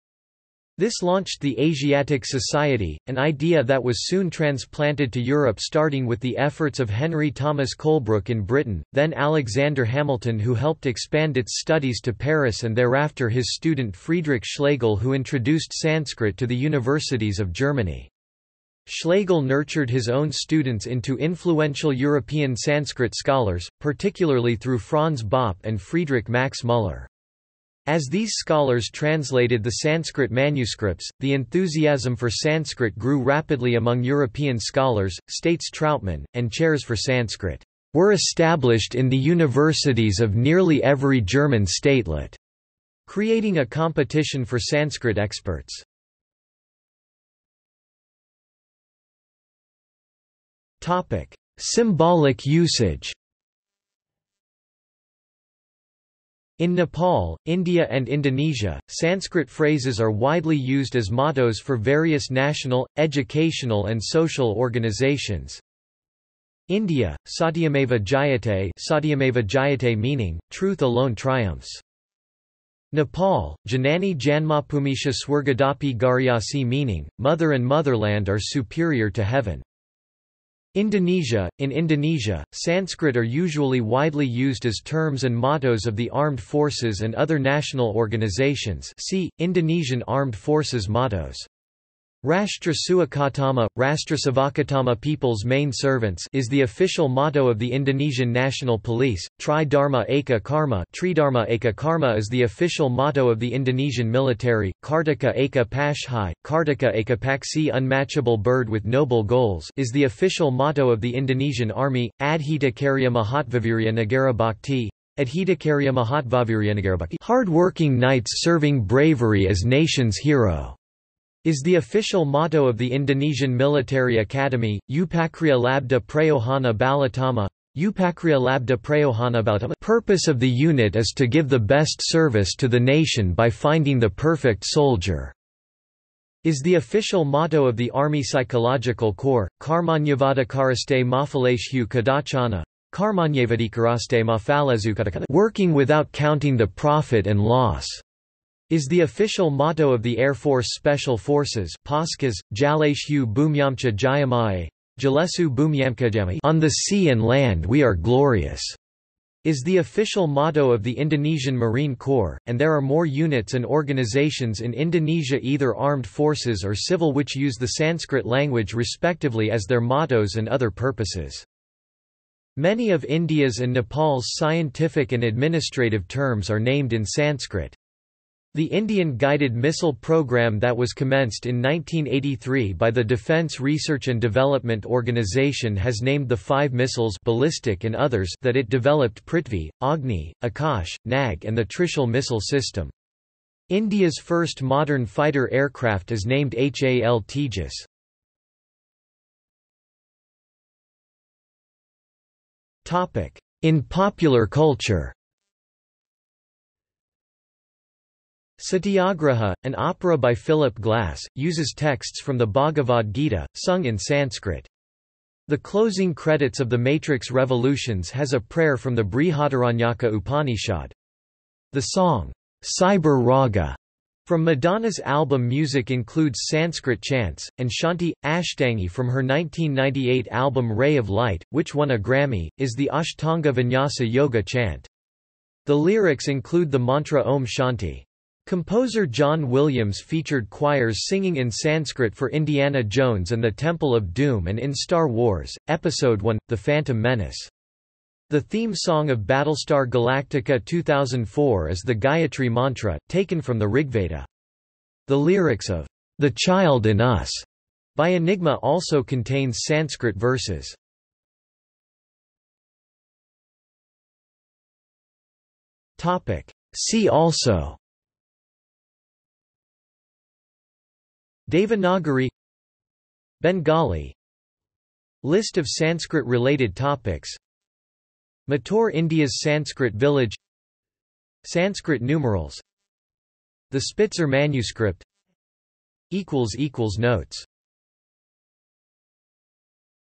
Speaker 1: This launched the Asiatic Society, an idea that was soon transplanted to Europe starting with the efforts of Henry Thomas Colebrooke in Britain, then Alexander Hamilton who helped expand its studies to Paris and thereafter his student Friedrich Schlegel who introduced Sanskrit to the universities of Germany. Schlegel nurtured his own students into influential European Sanskrit scholars, particularly through Franz Bopp and Friedrich Max Müller. As these scholars translated the Sanskrit manuscripts, the enthusiasm for Sanskrit grew rapidly among European scholars, states Trautmann, and chairs for Sanskrit were established in the universities of nearly every German statelet, creating a competition for Sanskrit experts. Topic: Symbolic usage In Nepal, India and Indonesia, Sanskrit phrases are widely used as mottos for various national, educational and social organizations. India, Satyameva Jayate Satyameva Jayate meaning, truth alone triumphs. Nepal, Janani Janmapumisha Swargadapi Gariyasi meaning, mother and motherland are superior to heaven. Indonesia – In Indonesia, Sanskrit are usually widely used as terms and mottos of the armed forces and other national organizations see, Indonesian Armed Forces mottos. Rashtra Suakatama, Rashtra Savakatama People's Main Servants is the official motto of the Indonesian National Police. Tri Dharma Eka Karma Tridharma Eka Karma is the official motto of the Indonesian military. Kartika Eka Pashhai, Kartika Eka Paksi Unmatchable Bird with Noble Goals is the official motto of the Indonesian Army. Adhita Karya Mahatvavirya Negara Bhakti Adhitakarya Mahatvavirya Negara Bhakti Hard-working knights serving bravery as nation's hero is the official motto of the Indonesian Military Academy, Upakriya Labda Prayohana Balatama. Upakriya Labda Prayohana Balitama purpose of the unit is to give the best service to the nation by finding the perfect soldier is the official motto of the Army Psychological Corps, Karmanyavada Karaste Mafaleshu Kadachana. Working without counting the profit and loss is the official motto of the Air Force Special Forces Paskas, Jaleshu Bumyamcha Jayamae, Jalesu Bumyamka On the sea and land we are glorious, is the official motto of the Indonesian Marine Corps, and there are more units and organizations in Indonesia either armed forces or civil which use the Sanskrit language respectively as their mottos and other purposes. Many of India's and Nepal's scientific and administrative terms are named in Sanskrit. The Indian guided missile program that was commenced in 1983 by the Defense Research and Development Organization has named the five missiles ballistic and others that it developed Prithvi, Agni, Akash, Nag and the Trishul missile system. India's first modern fighter aircraft is named HAL Tejas. In popular culture Satyagraha, an opera by Philip Glass, uses texts from the Bhagavad Gita, sung in Sanskrit. The closing credits of The Matrix Revolutions has a prayer from the Brihadaranyaka Upanishad. The song, Cyber Raga, From Madonna's album music includes Sanskrit chants, and Shanti, Ashtangi from her 1998 album Ray of Light, which won a Grammy, is the Ashtanga Vinyasa Yoga chant. The lyrics include the mantra Om Shanti. Composer John Williams featured choirs singing in Sanskrit for Indiana Jones and the Temple of Doom and in Star Wars, Episode I, The Phantom Menace. The theme song of Battlestar Galactica 2004 is the Gayatri Mantra, taken from the Rigveda. The lyrics of The Child in Us by Enigma also contains Sanskrit verses. See also Devanagari Bengali. List of Sanskrit-related topics. Mattur India's Sanskrit village. Sanskrit numerals. The Spitzer manuscript. Notes